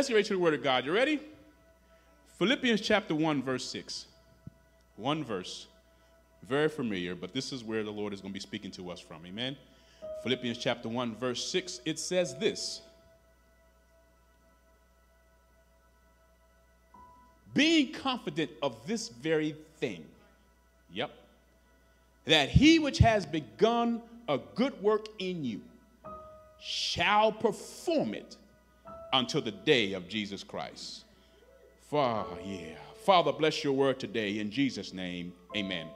let's get right to the Word of God. You ready? Philippians chapter 1, verse 6. One verse. Very familiar, but this is where the Lord is going to be speaking to us from. Amen. Philippians chapter 1, verse 6. It says this Being confident of this very thing. Yep. That he which has begun a good work in you shall perform it until the day of Jesus Christ. Father, yeah. Father, bless your word today in Jesus' name. Amen.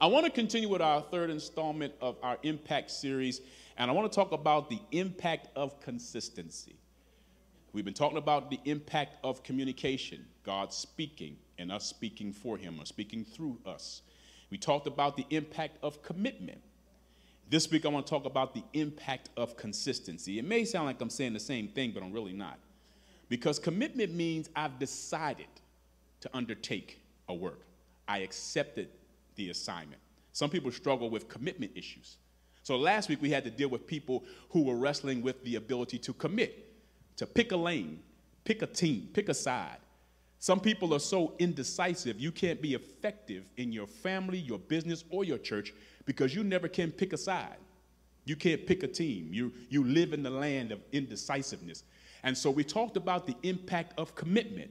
I want to continue with our third installment of our impact series, and I want to talk about the impact of consistency. We've been talking about the impact of communication, God speaking and us speaking for Him or speaking through us. We talked about the impact of commitment. This week, I want to talk about the impact of consistency. It may sound like I'm saying the same thing, but I'm really not. Because commitment means I've decided to undertake a work, I accepted the assignment. Some people struggle with commitment issues. So last week, we had to deal with people who were wrestling with the ability to commit, to pick a lane, pick a team, pick a side. Some people are so indecisive, you can't be effective in your family, your business, or your church because you never can pick a side. You can't pick a team. You, you live in the land of indecisiveness. And so we talked about the impact of commitment.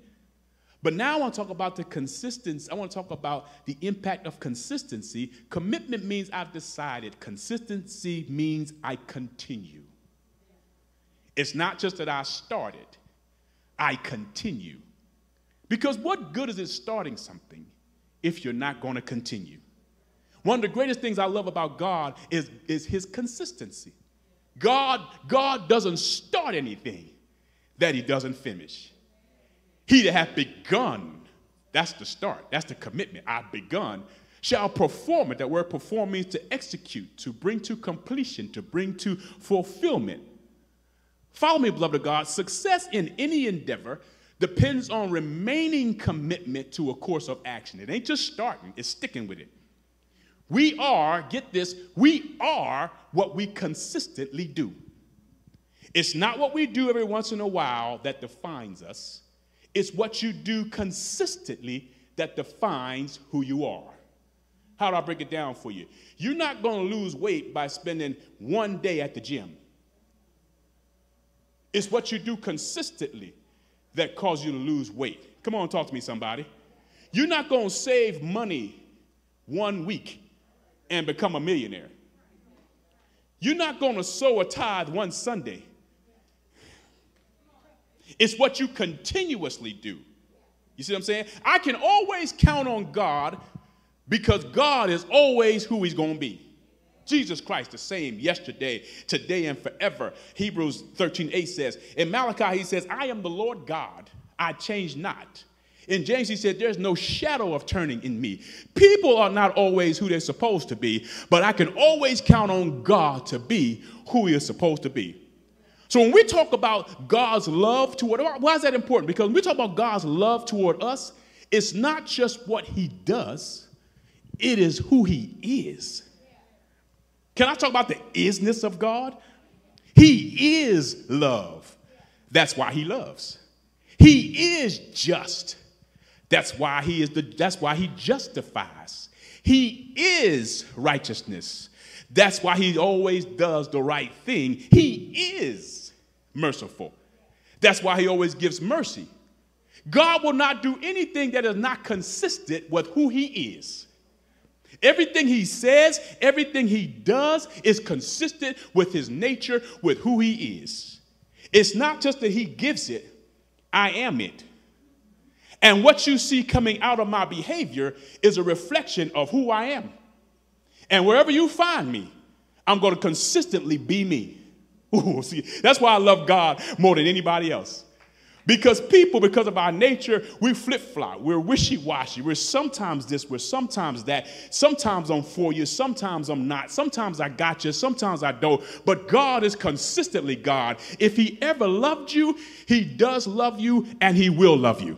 But now I want to talk about the consistency. I want to talk about the impact of consistency. Commitment means I've decided, consistency means I continue. It's not just that I started, I continue. Because what good is it starting something if you're not going to continue? One of the greatest things I love about God is, is his consistency. God, God doesn't start anything that he doesn't finish. He that hath begun, that's the start, that's the commitment. I've begun, shall perform it. That word perform means to execute, to bring to completion, to bring to fulfillment. Follow me, beloved of God. Success in any endeavor depends on remaining commitment to a course of action. It ain't just starting, it's sticking with it. We are, get this, we are what we consistently do. It's not what we do every once in a while that defines us, it's what you do consistently that defines who you are. How do I break it down for you? You're not going to lose weight by spending one day at the gym. It's what you do consistently that causes you to lose weight. Come on, talk to me, somebody. You're not going to save money one week and become a millionaire. You're not going to sow a tithe one Sunday. It's what you continuously do. You see what I'm saying? I can always count on God because God is always who He's going to be. Jesus Christ, the same yesterday, today, and forever. Hebrews 13 8 says, In Malachi, He says, I am the Lord God, I change not. In James, he said, There's no shadow of turning in me. People are not always who they're supposed to be, but I can always count on God to be who he is supposed to be. So when we talk about God's love toward, why is that important? Because when we talk about God's love toward us, it's not just what he does, it is who he is. Can I talk about the isness of God? He is love. That's why he loves. He is just. That's why he is the that's why he justifies. He is righteousness. That's why he always does the right thing. He is merciful. That's why he always gives mercy. God will not do anything that is not consistent with who he is. Everything he says, everything he does is consistent with his nature, with who he is. It's not just that he gives it, I am it. And what you see coming out of my behavior is a reflection of who I am. And wherever you find me, I'm going to consistently be me. Ooh, see, that's why I love God more than anybody else. Because people, because of our nature, we flip flop. We're wishy washy. We're sometimes this, we're sometimes that. Sometimes I'm for you, sometimes I'm not. Sometimes I got you, sometimes I don't. But God is consistently God. If He ever loved you, He does love you and He will love you.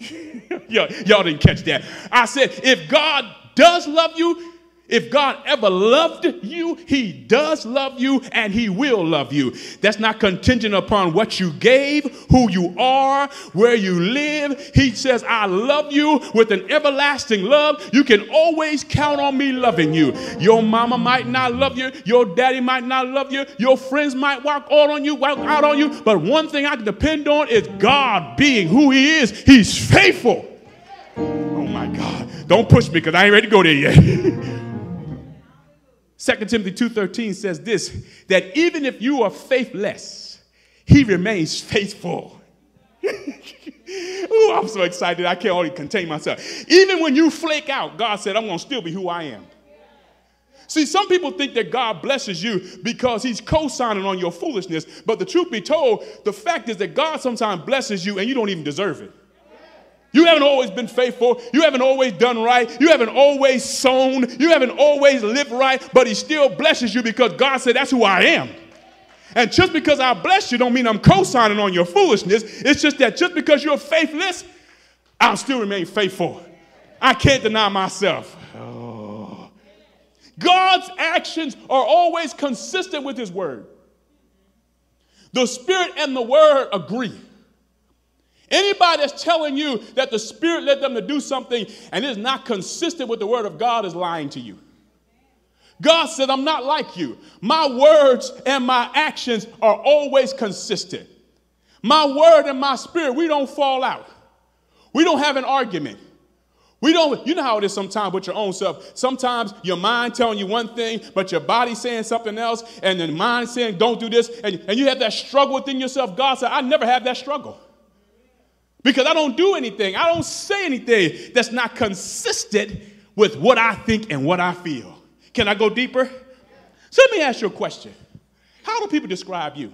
y'all, y'all didn't catch that. I said, if God does love you, If God ever loved you, He does love you and He will love you. That's not contingent upon what you gave, who you are, where you live. He says, I love you with an everlasting love. You can always count on me loving you. Your mama might not love you, your daddy might not love you, your friends might walk out on you, walk out on you. But one thing I can depend on is God being who He is. He's faithful. Oh my God. Don't push me because I ain't ready to go there yet. 2 Timothy 2:13 says this that even if you are faithless, he remains faithful. Ooh, I'm so excited I can't only contain myself. Even when you flake out, God said, I'm going to still be who I am. See, some people think that God blesses you because he's co-signing on your foolishness, but the truth be told, the fact is that God sometimes blesses you and you don't even deserve it. You haven't always been faithful. You haven't always done right. You haven't always sown. You haven't always lived right, but he still blesses you because God said, That's who I am. And just because I bless you don't mean I'm co-signing on your foolishness. It's just that just because you're faithless, I'll still remain faithful. I can't deny myself. Oh. God's actions are always consistent with his word. The spirit and the word agree. Anybody that's telling you that the Spirit led them to do something and is not consistent with the Word of God is lying to you. God said, I'm not like you. My words and my actions are always consistent. My word and my spirit, we don't fall out. We don't have an argument. We don't, you know how it is sometimes with your own self. Sometimes your mind telling you one thing, but your body saying something else, and then mind saying, don't do this, and, and you have that struggle within yourself. God said, I never have that struggle. Because I don't do anything, I don't say anything that's not consistent with what I think and what I feel. Can I go deeper? So let me ask you a question How do people describe you?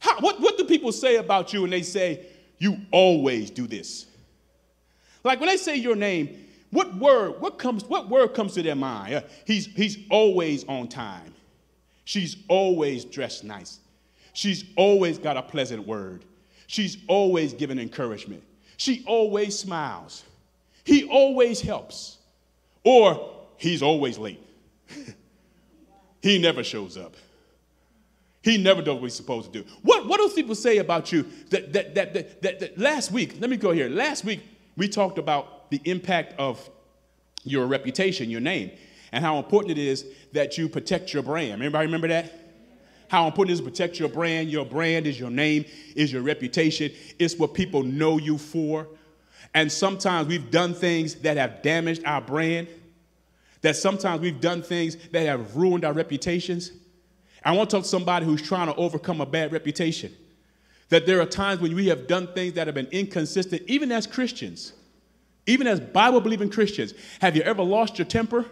How, what, what do people say about you when they say, you always do this? Like when they say your name, what word, what comes, what word comes to their mind? Uh, he's, he's always on time. She's always dressed nice. She's always got a pleasant word. She's always giving encouragement. She always smiles. He always helps. Or he's always late. he never shows up. He never does what he's supposed to do. What, what do people say about you that, that, that, that, that, that last week, let me go here. Last week, we talked about the impact of your reputation, your name, and how important it is that you protect your brand. Anybody remember that? How important it is to protect your brand. Your brand is your name, is your reputation. It's what people know you for. And sometimes we've done things that have damaged our brand, that sometimes we've done things that have ruined our reputations. I want to talk to somebody who's trying to overcome a bad reputation. That there are times when we have done things that have been inconsistent, even as Christians, even as Bible believing Christians. Have you ever lost your temper?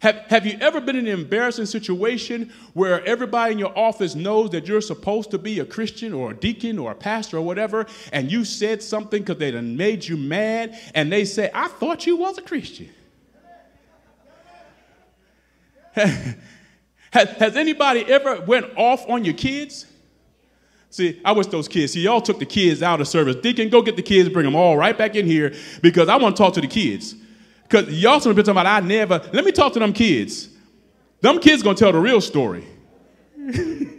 Have, have you ever been in an embarrassing situation where everybody in your office knows that you're supposed to be a Christian or a deacon or a pastor or whatever, and you said something because they done made you mad, and they say, I thought you was a Christian? has, has anybody ever went off on your kids? See, I wish those kids, see, y'all took the kids out of service. Deacon, go get the kids, bring them all right back in here because I want to talk to the kids. Because y'all some been talking about I never. Let me talk to them kids. Them kids gonna tell the real story. you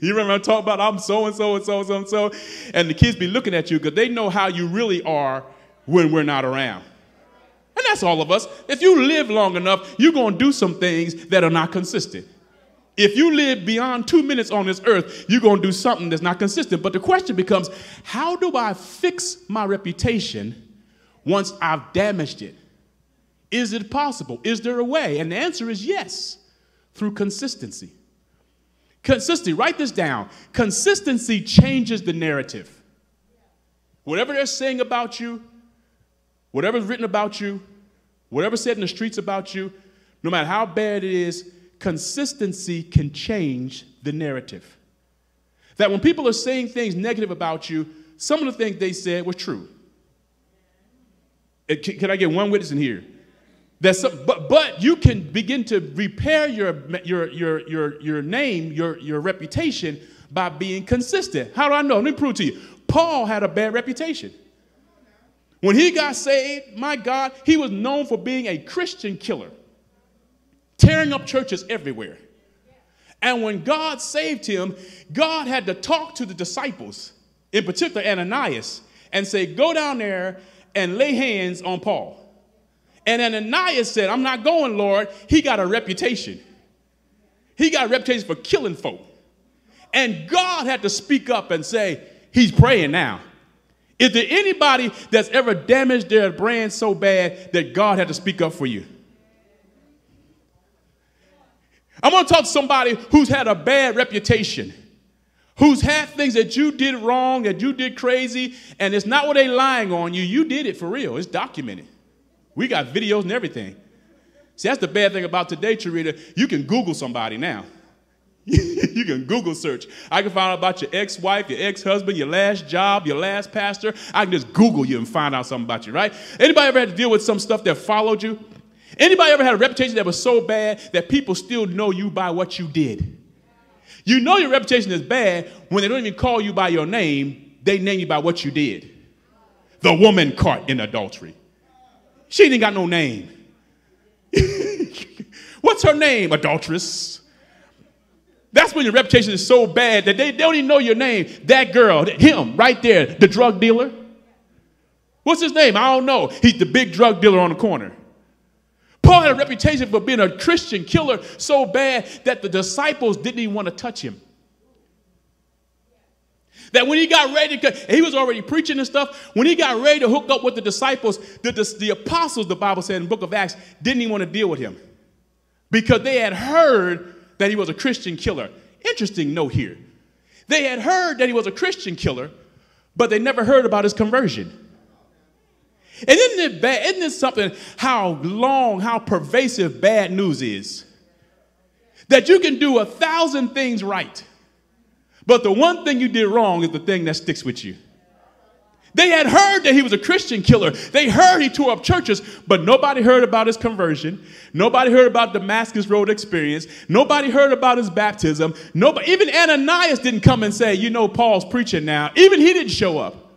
remember I talk about I'm so and so and so and so and so, and the kids be looking at you because they know how you really are when we're not around. And that's all of us. If you live long enough, you're gonna do some things that are not consistent. If you live beyond two minutes on this earth, you're to do something that's not consistent. But the question becomes how do I fix my reputation once I've damaged it? Is it possible? Is there a way? And the answer is yes, through consistency. Consistency, write this down. Consistency changes the narrative. Whatever they're saying about you, whatever's written about you, whatever's said in the streets about you, no matter how bad it is, consistency can change the narrative. That when people are saying things negative about you, some of the things they said were true. Uh, can I get one witness in here? That's some, but, but you can begin to repair your, your, your, your, your name, your, your reputation by being consistent. How do I know? Let me prove to you. Paul had a bad reputation. When he got saved, my God, he was known for being a Christian killer, tearing up churches everywhere. And when God saved him, God had to talk to the disciples, in particular Ananias, and say, Go down there and lay hands on Paul. And Ananias said, I'm not going, Lord. He got a reputation. He got a reputation for killing folk. And God had to speak up and say, He's praying now. Is there anybody that's ever damaged their brand so bad that God had to speak up for you? I'm to talk to somebody who's had a bad reputation, who's had things that you did wrong, that you did crazy, and it's not what they lying on you. You did it for real. It's documented. We got videos and everything. See, that's the bad thing about today, Charita. You can Google somebody now. you can Google search. I can find out about your ex wife, your ex husband, your last job, your last pastor. I can just Google you and find out something about you, right? Anybody ever had to deal with some stuff that followed you? Anybody ever had a reputation that was so bad that people still know you by what you did? You know your reputation is bad when they don't even call you by your name, they name you by what you did. The woman caught in adultery. She ain't got no name. What's her name? Adulteress. That's when your reputation is so bad that they, they don't even know your name. That girl, him right there, the drug dealer. What's his name? I don't know. He's the big drug dealer on the corner. Paul had a reputation for being a Christian killer so bad that the disciples didn't even want to touch him. That when he got ready to, he was already preaching and stuff. When he got ready to hook up with the disciples, the, the, the apostles, the Bible said in the book of Acts, didn't even want to deal with him because they had heard that he was a Christian killer. Interesting note here. They had heard that he was a Christian killer, but they never heard about his conversion. And isn't it bad? Isn't it something how long, how pervasive bad news is? That you can do a thousand things right but the one thing you did wrong is the thing that sticks with you. They had heard that he was a Christian killer. They heard he tore up churches, but nobody heard about his conversion. Nobody heard about Damascus Road experience. Nobody heard about his baptism. Nobody, even Ananias didn't come and say, you know, Paul's preaching now. Even he didn't show up.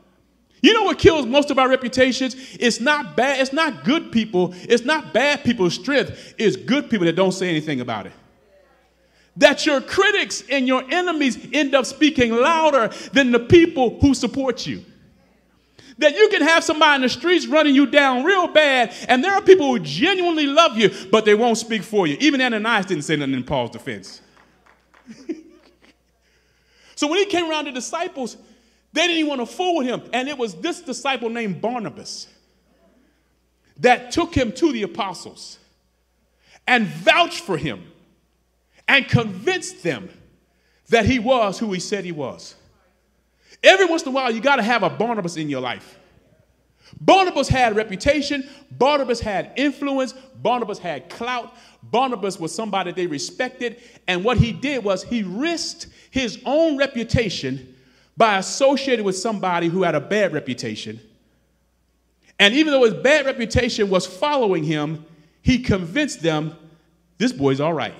You know what kills most of our reputations? It's not bad, it's not good people, it's not bad people's strength, it's good people that don't say anything about it that your critics and your enemies end up speaking louder than the people who support you. That you can have somebody in the streets running you down real bad, and there are people who genuinely love you, but they won't speak for you. Even Ananias didn't say nothing in Paul's defense. so when he came around to disciples, they didn't want to fool with him. And it was this disciple named Barnabas that took him to the apostles and vouched for him and convinced them that he was who he said he was. Every once in a while, you got to have a Barnabas in your life. Barnabas had reputation, Barnabas had influence, Barnabas had clout, Barnabas was somebody they respected, and what he did was he risked his own reputation by associating with somebody who had a bad reputation. And even though his bad reputation was following him, he convinced them this boy's all right.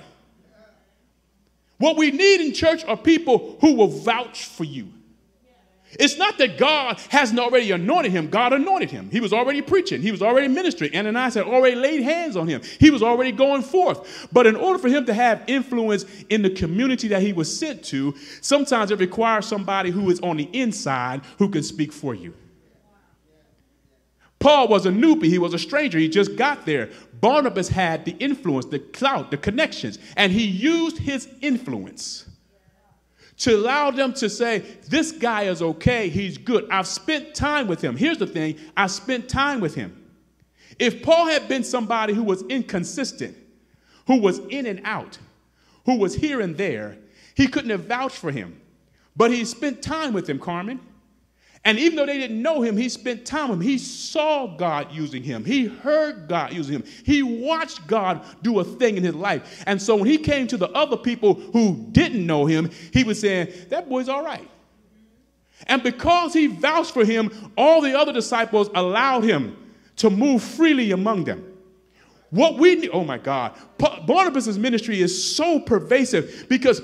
What we need in church are people who will vouch for you. It's not that God hasn't already anointed him. God anointed him. He was already preaching. He was already ministering. Ananias had already laid hands on him. He was already going forth. But in order for him to have influence in the community that he was sent to, sometimes it requires somebody who is on the inside who can speak for you. Paul was a newbie, he was a stranger, he just got there. Barnabas had the influence, the clout, the connections, and he used his influence to allow them to say, This guy is okay, he's good. I've spent time with him. Here's the thing I spent time with him. If Paul had been somebody who was inconsistent, who was in and out, who was here and there, he couldn't have vouched for him. But he spent time with him, Carmen. And even though they didn't know him, he spent time with him. He saw God using him. He heard God using him. He watched God do a thing in his life. And so when he came to the other people who didn't know him, he was saying, That boy's all right. And because he vouched for him, all the other disciples allowed him to move freely among them. What we need, oh my God, Barnabas' ministry is so pervasive because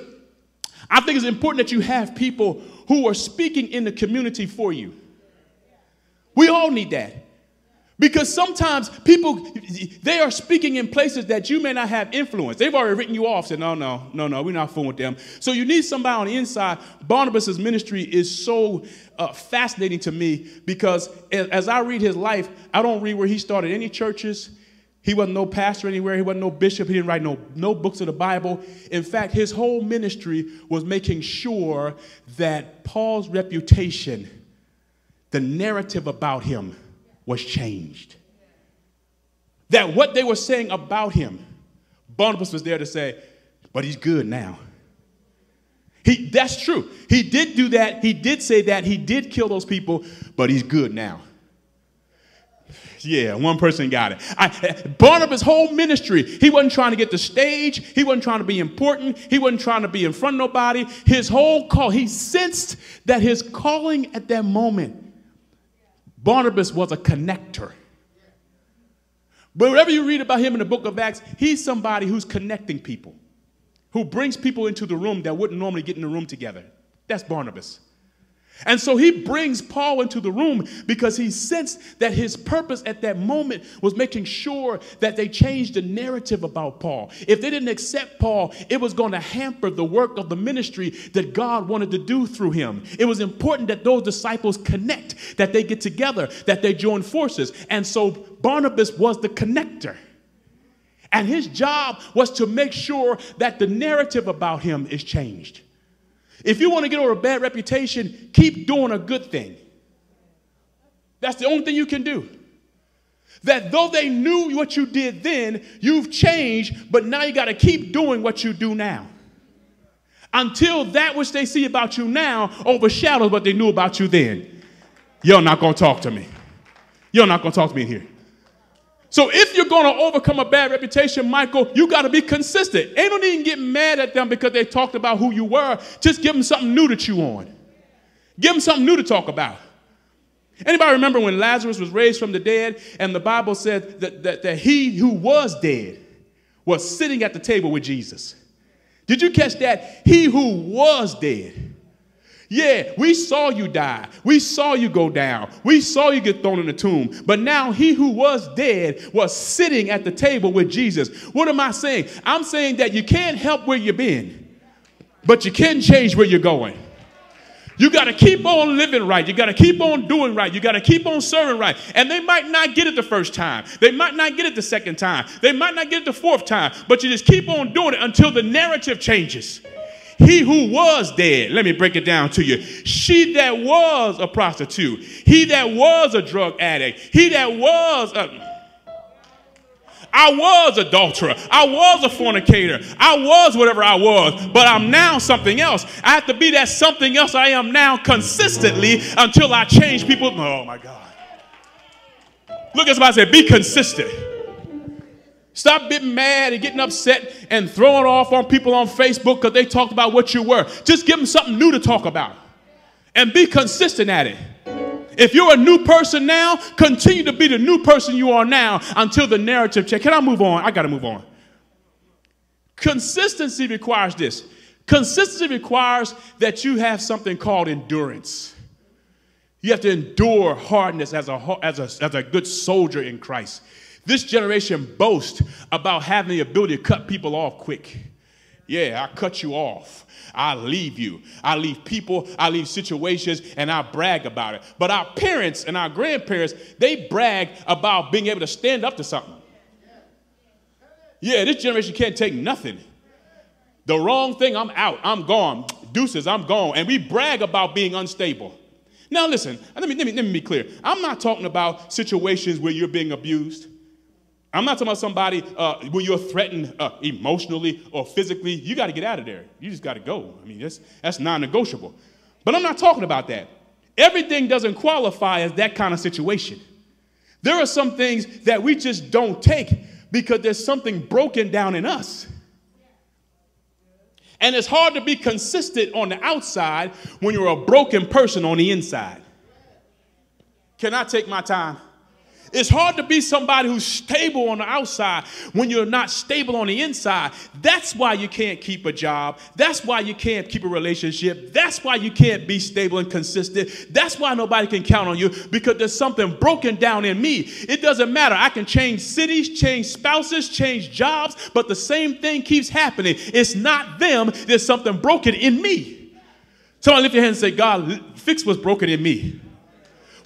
I think it's important that you have people who are speaking in the community for you. We all need that. Because sometimes people, they are speaking in places that you may not have influence. They've already written you off, said, no, no, no, no, we're not fooling with them. So you need somebody on the inside. Barnabas' ministry is so uh, fascinating to me because as I read his life, I don't read where he started any churches. He wasn't no pastor anywhere. He wasn't no bishop. He didn't write no, no books of the Bible. In fact, his whole ministry was making sure that Paul's reputation, the narrative about him, was changed. That what they were saying about him, Barnabas was there to say, but he's good now. He, that's true. He did do that. He did say that. He did kill those people, but he's good now. Yeah, one person got it. I, Barnabas' whole ministry, he wasn't trying to get the stage. He wasn't trying to be important. He wasn't trying to be in front of nobody. His whole call, he sensed that his calling at that moment Barnabas was a connector. But whatever you read about him in the book of Acts, he's somebody who's connecting people, who brings people into the room that wouldn't normally get in the room together. That's Barnabas. And so he brings Paul into the room because he sensed that his purpose at that moment was making sure that they changed the narrative about Paul. If they didn't accept Paul, it was going to hamper the work of the ministry that God wanted to do through him. It was important that those disciples connect, that they get together, that they join forces. And so Barnabas was the connector. And his job was to make sure that the narrative about him is changed. If you want to get over a bad reputation, keep doing a good thing. That's the only thing you can do. That though they knew what you did then, you've changed, but now you got to keep doing what you do now. Until that which they see about you now overshadows what they knew about you then. You're not going to talk to me. You're not going to talk to me in here. So if you're going to overcome a bad reputation, Michael, you got to be consistent. Ain't no need to get mad at them because they talked about who you were. Just give them something new to chew on. Give them something new to talk about. Anybody remember when Lazarus was raised from the dead and the Bible said that, that, that he who was dead was sitting at the table with Jesus? Did you catch that? He who was dead yeah, we saw you die. We saw you go down. We saw you get thrown in the tomb. But now he who was dead was sitting at the table with Jesus. What am I saying? I'm saying that you can't help where you've been, but you can change where you're going. You got to keep on living right. You got to keep on doing right. You got to keep on serving right. And they might not get it the first time. They might not get it the second time. They might not get it the fourth time. But you just keep on doing it until the narrative changes. He who was dead, let me break it down to you. She that was a prostitute, he that was a drug addict, he that was a I was adulterer. I was a fornicator. I was whatever I was, but I'm now something else. I have to be that something else I am now consistently until I change people. Oh my God. Look at somebody say, be consistent. Stop getting mad and getting upset and throwing off on people on Facebook because they talked about what you were. Just give them something new to talk about and be consistent at it. If you're a new person now, continue to be the new person you are now until the narrative change. Can I move on? I got to move on. Consistency requires this. Consistency requires that you have something called endurance. You have to endure hardness as a, as a, as a good soldier in Christ. This generation boasts about having the ability to cut people off quick. Yeah, I cut you off. I leave you. I leave people, I leave situations, and I brag about it. But our parents and our grandparents, they brag about being able to stand up to something. Yeah, this generation can't take nothing. The wrong thing, I'm out. I'm gone. Deuces, I'm gone. And we brag about being unstable. Now, listen, let me, let me, let me be clear. I'm not talking about situations where you're being abused. I'm not talking about somebody uh, when you're threatened uh, emotionally or physically. You got to get out of there. You just got to go. I mean, that's, that's non negotiable. But I'm not talking about that. Everything doesn't qualify as that kind of situation. There are some things that we just don't take because there's something broken down in us. And it's hard to be consistent on the outside when you're a broken person on the inside. Can I take my time? It's hard to be somebody who's stable on the outside when you're not stable on the inside. That's why you can't keep a job. That's why you can't keep a relationship. That's why you can't be stable and consistent. That's why nobody can count on you because there's something broken down in me. It doesn't matter. I can change cities, change spouses, change jobs, but the same thing keeps happening. It's not them, there's something broken in me. Somebody lift your hand and say, God, fix what's broken in me.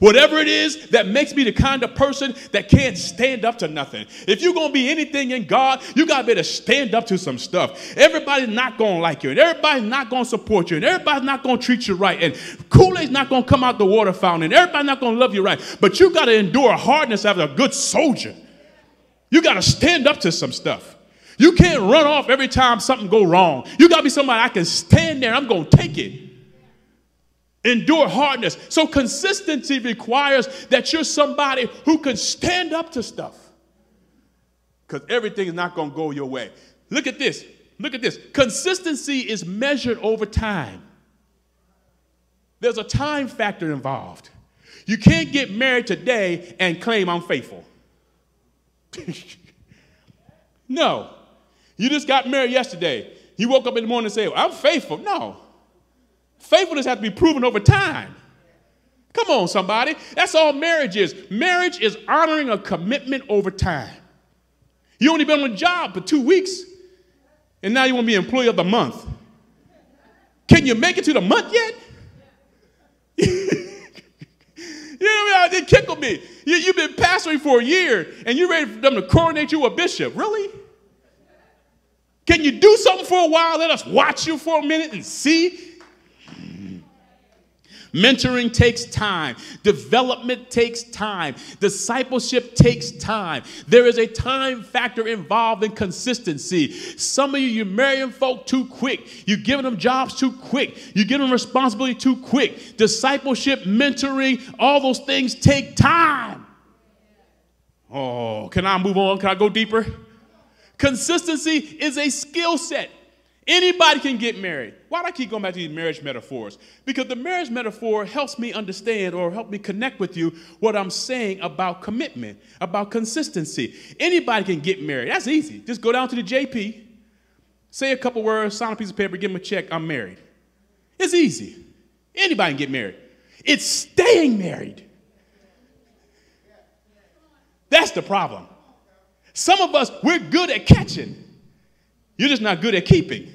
Whatever it is that makes me the kind of person that can't stand up to nothing. If you're going to be anything in God, you got to be able to stand up to some stuff. Everybody's not going to like you, and everybody's not going to support you, and everybody's not going to treat you right, and Kool Aid's not going to come out the water fountain, and everybody's not going to love you right. But you got to endure hardness as a good soldier. You got to stand up to some stuff. You can't run off every time something go wrong. You got to be somebody I can stand there. I'm going to take it endure hardness. So consistency requires that you're somebody who can stand up to stuff. Because everything is not going to go your way. Look at this. Look at this. Consistency is measured over time. There's a time factor involved. You can't get married today and claim I'm faithful. no. You just got married yesterday. You woke up in the morning and say, well, I'm faithful. No. Faithfulness has to be proven over time. Come on, somebody. That's all marriage is. Marriage is honoring a commitment over time. You only been on a job for two weeks, and now you want to be employee of the month. Can you make it to the month yet? you know, what I mean? it tickled me. You, you've been pastoring for a year, and you're ready for them to coronate you a bishop. Really? Can you do something for a while? Let us watch you for a minute and see Mentoring takes time. Development takes time. Discipleship takes time. There is a time factor involved in consistency. Some of you, you're marrying folk too quick. You're giving them jobs too quick. You're giving them responsibility too quick. Discipleship, mentoring, all those things take time. Oh, can I move on? Can I go deeper? Consistency is a skill set. Anybody can get married. Why do I keep going back to these marriage metaphors? Because the marriage metaphor helps me understand or help me connect with you what I'm saying about commitment, about consistency. Anybody can get married. That's easy. Just go down to the JP, say a couple words, sign a piece of paper, give them a check, I'm married. It's easy. Anybody can get married. It's staying married. That's the problem. Some of us, we're good at catching. You're just not good at keeping.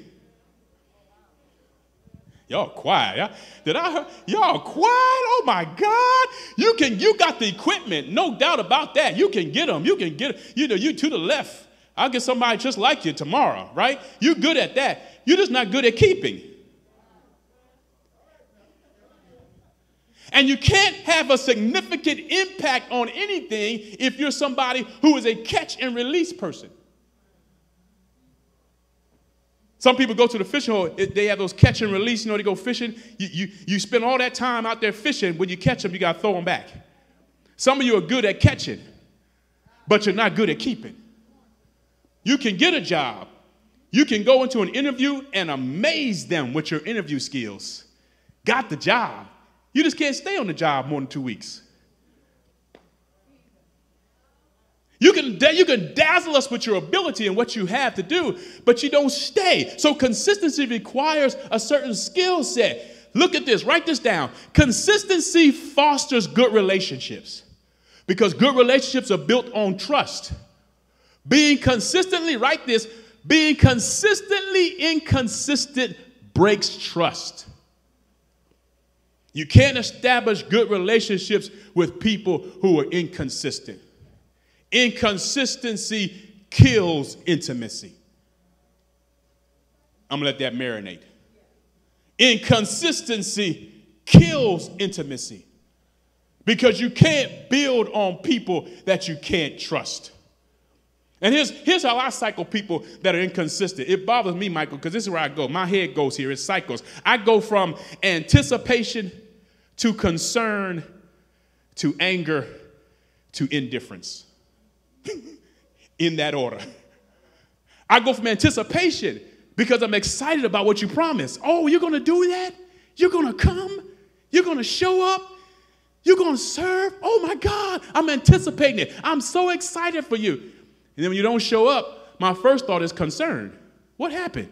Y'all quiet. Y'all, did I? Y'all quiet? Oh my God. You can, you got the equipment, no doubt about that. You can get them. You can get, you know, you to the left. I'll get somebody just like you tomorrow, right? You're good at that. You're just not good at keeping. And you can't have a significant impact on anything if you're somebody who is a catch and release person. Some people go to the fishing hole, they have those catch and release, you know, they go fishing. You, you, you spend all that time out there fishing. When you catch them, you got to throw them back. Some of you are good at catching, but you're not good at keeping. You can get a job. You can go into an interview and amaze them with your interview skills. Got the job. You just can't stay on the job more than two weeks. You can, you can dazzle us with your ability and what you have to do, but you don't stay. So consistency requires a certain skill set. Look at this, write this down. Consistency fosters good relationships because good relationships are built on trust. Being consistently, write this, being consistently inconsistent breaks trust. You can't establish good relationships with people who are inconsistent. Inconsistency kills intimacy. I'm gonna let that marinate. Inconsistency kills intimacy because you can't build on people that you can't trust. And here's, here's how I cycle people that are inconsistent. It bothers me, Michael, because this is where I go. My head goes here, it cycles. I go from anticipation to concern to anger to indifference. In that order. I go from anticipation because I'm excited about what you promised. Oh, you're going to do that? You're going to come? You're going to show up? You're going to serve? Oh my God, I'm anticipating it. I'm so excited for you. And then when you don't show up, my first thought is concern. What happened?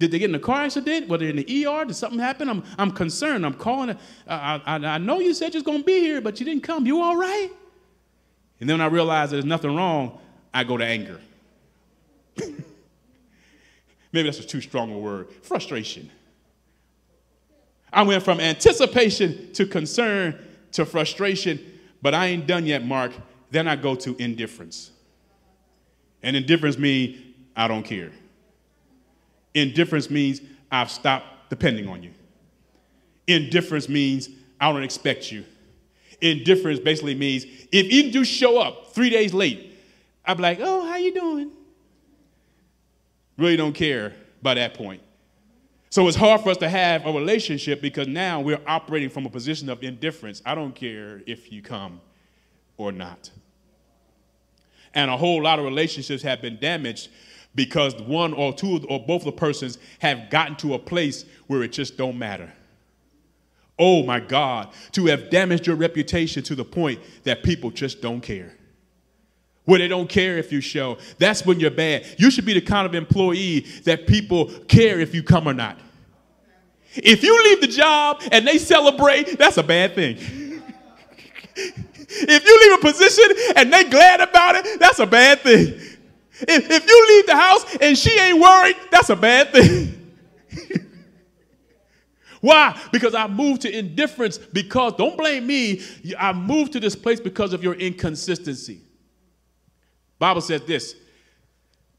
Did they get in a car accident? Were they in the ER? Did something happen? I'm, I'm concerned. I'm calling. I, I, I know you said you was going to be here, but you didn't come. You all right? And then when I realize there's nothing wrong, I go to anger. Maybe that's a too strong a word. Frustration. I went from anticipation to concern to frustration, but I ain't done yet, Mark. Then I go to indifference. And indifference means I don't care. Indifference means I've stopped depending on you. Indifference means I don't expect you. Indifference basically means if you do show up three days late, I'm like, oh, how you doing? Really don't care by that point. So it's hard for us to have a relationship because now we're operating from a position of indifference. I don't care if you come or not. And a whole lot of relationships have been damaged because one or two or both of the persons have gotten to a place where it just don't matter. Oh my God, to have damaged your reputation to the point that people just don't care where they don't care if you show. That's when you're bad. You should be the kind of employee that people care if you come or not. If you leave the job and they celebrate, that's a bad thing. if you leave a position and they glad about it, that's a bad thing. If, if you leave the house and she ain't worried, that's a bad thing. Why? Because I moved to indifference because, don't blame me, I moved to this place because of your inconsistency. Bible says this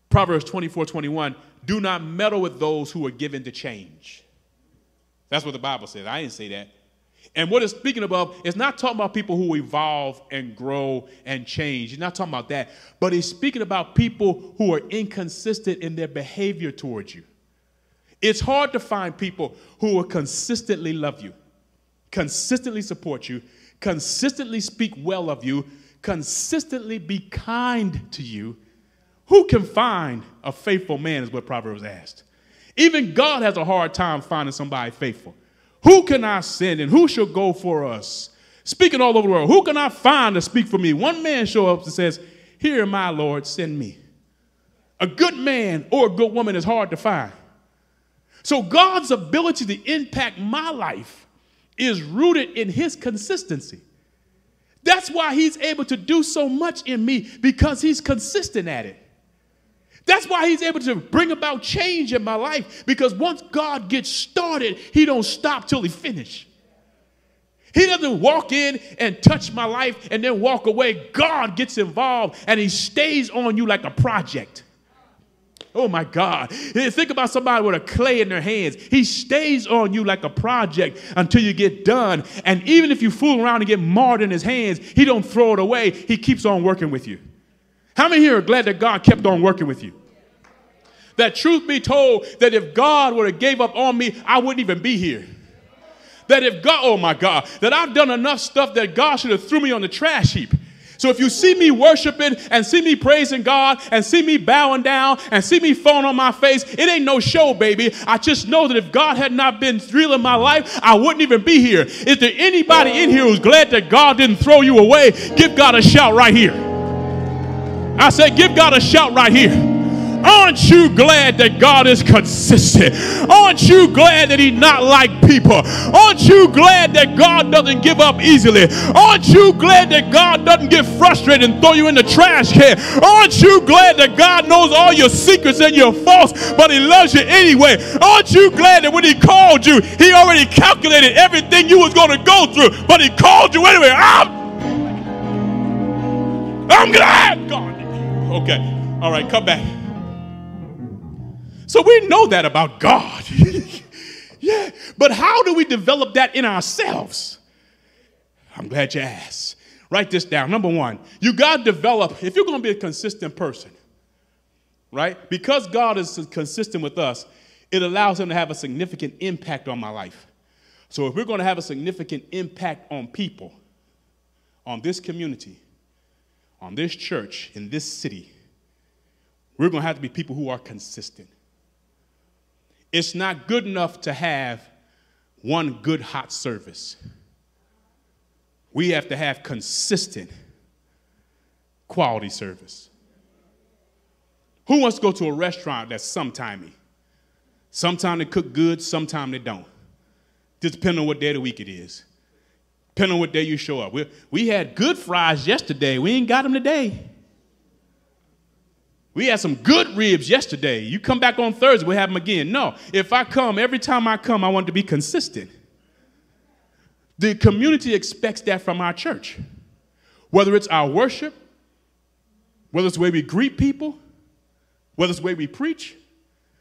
Proverbs 24 21 do not meddle with those who are given to change. That's what the Bible says. I didn't say that. And what it's speaking about is not talking about people who evolve and grow and change. He's not talking about that. But he's speaking about people who are inconsistent in their behavior towards you. It's hard to find people who will consistently love you, consistently support you, consistently speak well of you, consistently be kind to you, who can find a faithful man, is what Proverbs asked. Even God has a hard time finding somebody faithful. Who can I send and who shall go for us? Speaking all over the world, who can I find to speak for me? One man shows up and says, Here, my Lord, send me. A good man or a good woman is hard to find. So God's ability to impact my life is rooted in his consistency. That's why he's able to do so much in me because he's consistent at it. That's why he's able to bring about change in my life because once God gets started, he don't stop till he finish. He doesn't walk in and touch my life and then walk away. God gets involved and he stays on you like a project. Oh my God. Think about somebody with a clay in their hands. He stays on you like a project until you get done. And even if you fool around and get marred in his hands, he don't throw it away. He keeps on working with you. How many here are glad that God kept on working with you? That truth be told, that if God would have gave up on me, I wouldn't even be here. That if God, oh my God, that I've done enough stuff that God should have threw me on the trash heap. So if you see me worshiping and see me praising God and see me bowing down and see me falling on my face, it ain't no show, baby. I just know that if God had not been real in my life, I wouldn't even be here. Is there anybody in here who's glad that God didn't throw you away? Give God a shout right here. I said, give God a shout right here. Aren't you glad that God is consistent? Aren't you glad that He's not like people? Aren't you glad that God doesn't give up easily? Aren't you glad that God doesn't get frustrated and throw you in the trash can? Aren't you glad that God knows all your secrets and your faults, but He loves you anyway? Aren't you glad that when He called you, He already calculated everything you was going to go through, but He called you anyway? I'm, I'm glad God. Okay. All right, come back. So we know that about God. yeah. But how do we develop that in ourselves? I'm glad you asked. Write this down. Number one, you got to develop, if you're going to be a consistent person, right? Because God is consistent with us, it allows Him to have a significant impact on my life. So if we're going to have a significant impact on people, on this community, on this church, in this city, we're going to have to be people who are consistent. It's not good enough to have one good hot service. We have to have consistent quality service. Who wants to go to a restaurant that's sometimey? Sometimes they cook good, sometimes they don't. Just depending on what day of the week it is. Depending on what day you show up. We, we had good fries yesterday. We ain't got them today. We had some good ribs yesterday. You come back on Thursday, we'll have them again. No, if I come, every time I come, I want to be consistent. The community expects that from our church. Whether it's our worship, whether it's the way we greet people, whether it's the way we preach,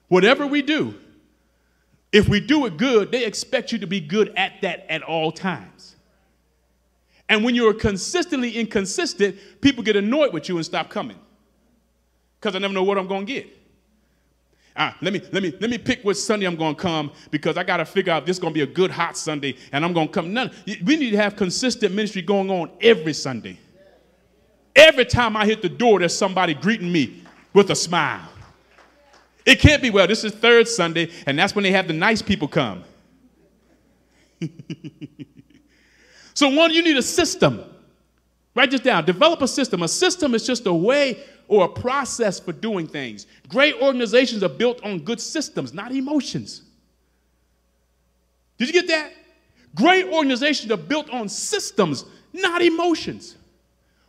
whatever we do, if we do it good, they expect you to be good at that at all times. And when you're consistently inconsistent, people get annoyed with you and stop coming. Because I never know what I'm going to get. Ah, let me let me let me pick which Sunday I'm going to come because I got to figure out this is going to be a good hot Sunday and I'm going to come. None. We need to have consistent ministry going on every Sunday. Every time I hit the door, there's somebody greeting me with a smile. It can't be well. This is third Sunday, and that's when they have the nice people come. so one, you need a system. Write this down. Develop a system. A system is just a way or a process for doing things. Great organizations are built on good systems, not emotions. Did you get that? Great organizations are built on systems, not emotions.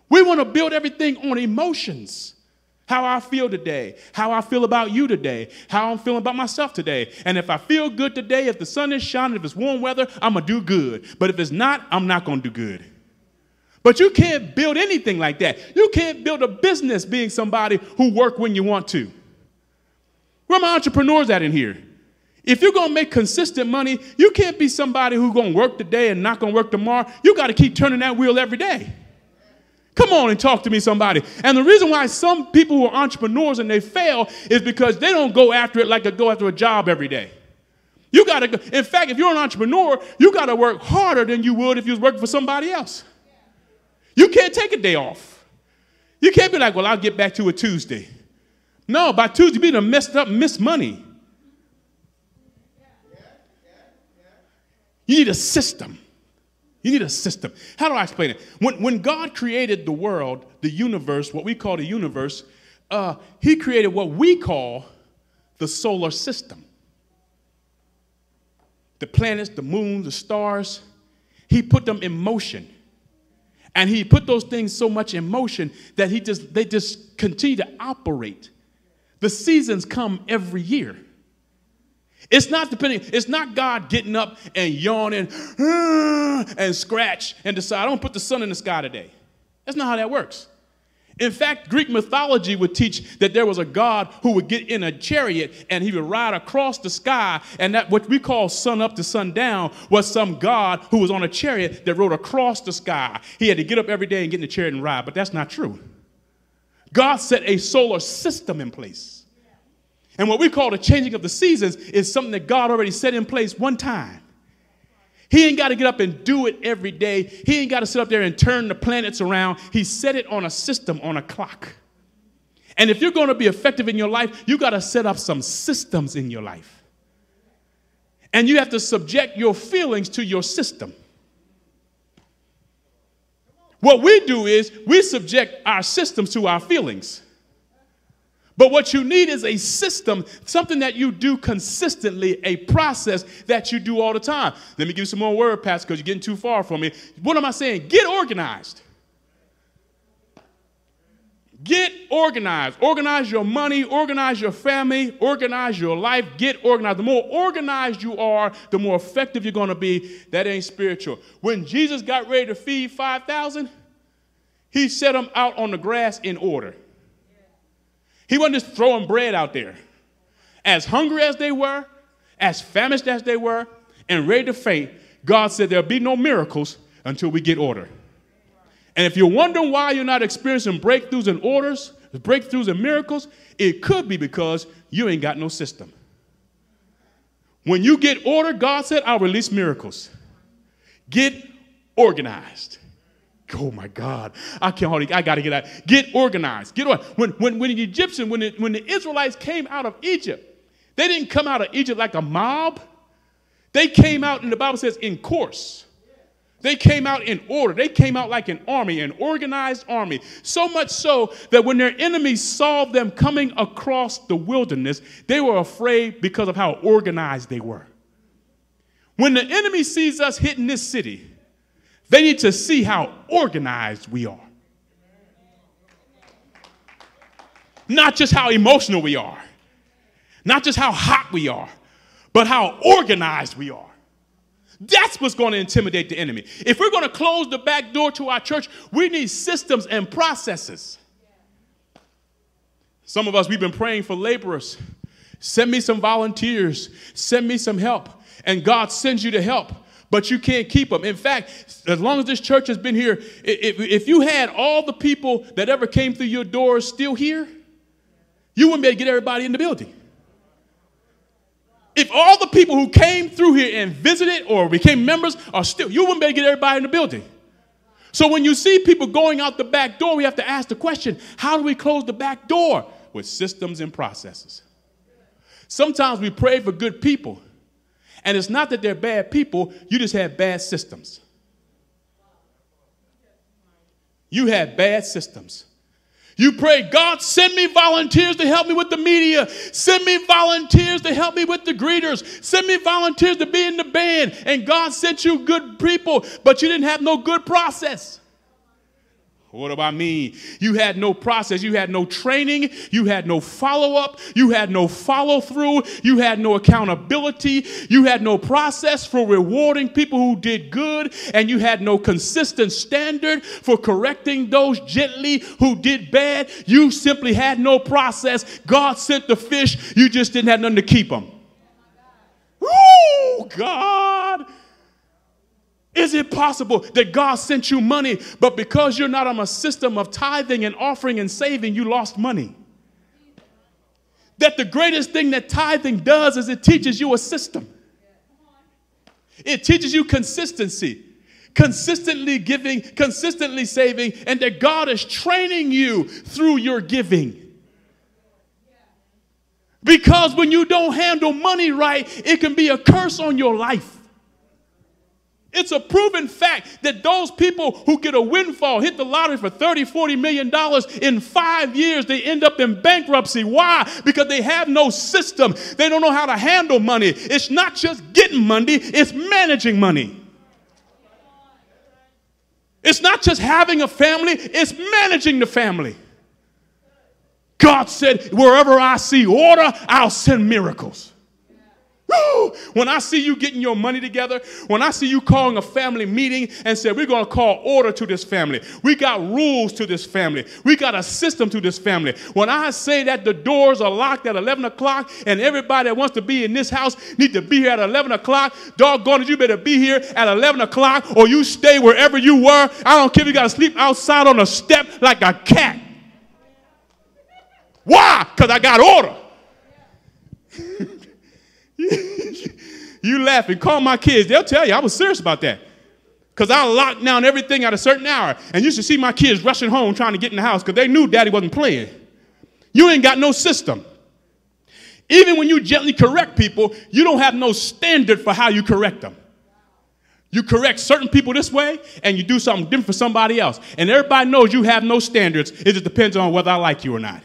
We want to build everything on emotions. How I feel today, how I feel about you today, how I'm feeling about myself today. And if I feel good today, if the sun is shining, if it's warm weather, I'm going to do good. But if it's not, I'm not going to do good. But you can't build anything like that. You can't build a business being somebody who work when you want to. Where my entrepreneurs at in here? If you're gonna make consistent money, you can't be somebody who's gonna work today and not gonna work tomorrow. You gotta keep turning that wheel every day. Come on and talk to me, somebody. And the reason why some people who are entrepreneurs and they fail is because they don't go after it like they go after a job every day. You gotta go. In fact, if you're an entrepreneur, you gotta work harder than you would if you was working for somebody else. You can't take a day off. You can't be like, well, I'll get back to it Tuesday. No, by Tuesday, going to messed up, miss money. You need a system. You need a system. How do I explain it? When, when God created the world, the universe, what we call the universe, uh, He created what we call the solar system. The planets, the moon, the stars, He put them in motion. And he put those things so much in motion that he just they just continue to operate. The seasons come every year. It's not depending, it's not God getting up and yawning and scratch and decide, I don't put the sun in the sky today. That's not how that works. In fact, Greek mythology would teach that there was a god who would get in a chariot and he would ride across the sky, and that what we call sun up to sun down was some god who was on a chariot that rode across the sky. He had to get up every day and get in the chariot and ride, but that's not true. God set a solar system in place. And what we call the changing of the seasons is something that God already set in place one time. He ain't got to get up and do it every day. He ain't got to sit up there and turn the planets around. He set it on a system, on a clock. And if you're going to be effective in your life, you got to set up some systems in your life. And you have to subject your feelings to your system. What we do is we subject our systems to our feelings. But what you need is a system, something that you do consistently, a process that you do all the time. Let me give you some more word paths because you're getting too far from me. What am I saying? Get organized. Get organized. Organize your money, organize your family, organize your life. Get organized. The more organized you are, the more effective you're going to be. That ain't spiritual. When Jesus got ready to feed 5,000, he set them out on the grass in order. He wasn't just throwing bread out there. As hungry as they were, as famished as they were, and ready to faint, God said there'll be no miracles until we get order. And if you're wondering why you're not experiencing breakthroughs and orders, breakthroughs and miracles, it could be because you ain't got no system. When you get order, God said, I'll release miracles. Get organized. Oh my God, I can't hardly, I got to get out. Get organized. Get on. When, when, when the Egyptian, when the, when the Israelites came out of Egypt, they didn't come out of Egypt like a mob. They came out, and the Bible says, in course. They came out in order. They came out like an army, an organized army. So much so that when their enemies saw them coming across the wilderness, they were afraid because of how organized they were. When the enemy sees us hitting this city, they need to see how organized we are. Not just how emotional we are, not just how hot we are, but how organized we are. That's what's going to intimidate the enemy. If we're going to close the back door to our church, we need systems and processes. Some of us, we've been praying for laborers. Send me some volunteers, send me some help. And God sends you to help, but you can't keep them. In fact, as long as this church has been here, if, if you had all the people that ever came through your doors still here, you wouldn't be able to get everybody in the building. If all the people who came through here and visited or became members are still, you wouldn't be able to get everybody in the building. So when you see people going out the back door, we have to ask the question how do we close the back door? With systems and processes. Sometimes we pray for good people, and it's not that they're bad people, you just have bad systems. You have bad systems. You pray, God, send me volunteers to help me with the media. Send me volunteers to help me with the greeters. Send me volunteers to be in the band. And God sent you good people, but you didn't have no good process. What about me? You had no process. You had no training. You had no follow up. You had no follow through. You had no accountability. You had no process for rewarding people who did good. And you had no consistent standard for correcting those gently who did bad. You simply had no process. God sent the fish. You just didn't have nothing to keep them. Oh, God. Is it possible that God sent you money, but because you're not on a system of tithing and offering and saving, you lost money? That the greatest thing that tithing does is it teaches you a system. It teaches you consistency, consistently giving, consistently saving, and that God is training you through your giving. Because when you don't handle money right, it can be a curse on your life. It's a proven fact that those people who get a windfall, hit the lottery for 30, 40 million dollars in five years, they end up in bankruptcy. Why? Because they have no system. They don't know how to handle money. It's not just getting money, it's managing money. It's not just having a family, it's managing the family. God said, wherever I see order, I'll send miracles. When I see you getting your money together, when I see you calling a family meeting and say, we're going to call order to this family, we got rules to this family, we got a system to this family. When I say that the doors are locked at 11 o'clock and everybody that wants to be in this house need to be here at 11 o'clock, doggone it, you better be here at 11 o'clock or you stay wherever you were. I don't care if you got to sleep outside on a step like a cat. Why? Because I got order. you laughing. Call my kids. They'll tell you I was serious about that. Because I locked down everything at a certain hour. And you should see my kids rushing home trying to get in the house because they knew daddy wasn't playing. You ain't got no system. Even when you gently correct people, you don't have no standard for how you correct them. You correct certain people this way, and you do something different for somebody else. And everybody knows you have no standards. It just depends on whether I like you or not.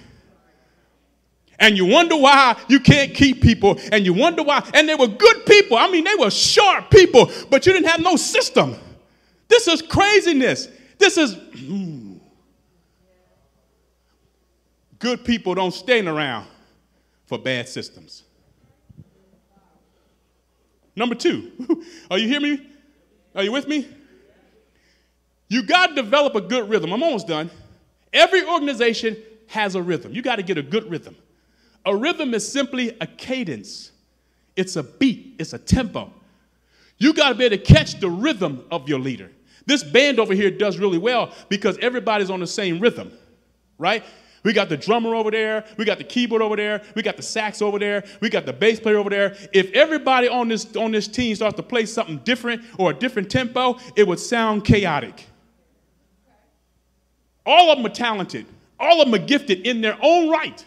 And you wonder why you can't keep people, and you wonder why. And they were good people. I mean, they were sharp people, but you didn't have no system. This is craziness. This is. Mm. Good people don't stand around for bad systems. Number two, are you hear me? Are you with me? You got to develop a good rhythm. I'm almost done. Every organization has a rhythm. You got to get a good rhythm. A rhythm is simply a cadence, it's a beat, it's a tempo. You got to be able to catch the rhythm of your leader. This band over here does really well because everybody's on the same rhythm, right? We got the drummer over there, we got the keyboard over there, we got the sax over there, we got the bass player over there. If everybody on this on this team starts to play something different or a different tempo, it would sound chaotic. All of them are talented. All of them are gifted in their own right.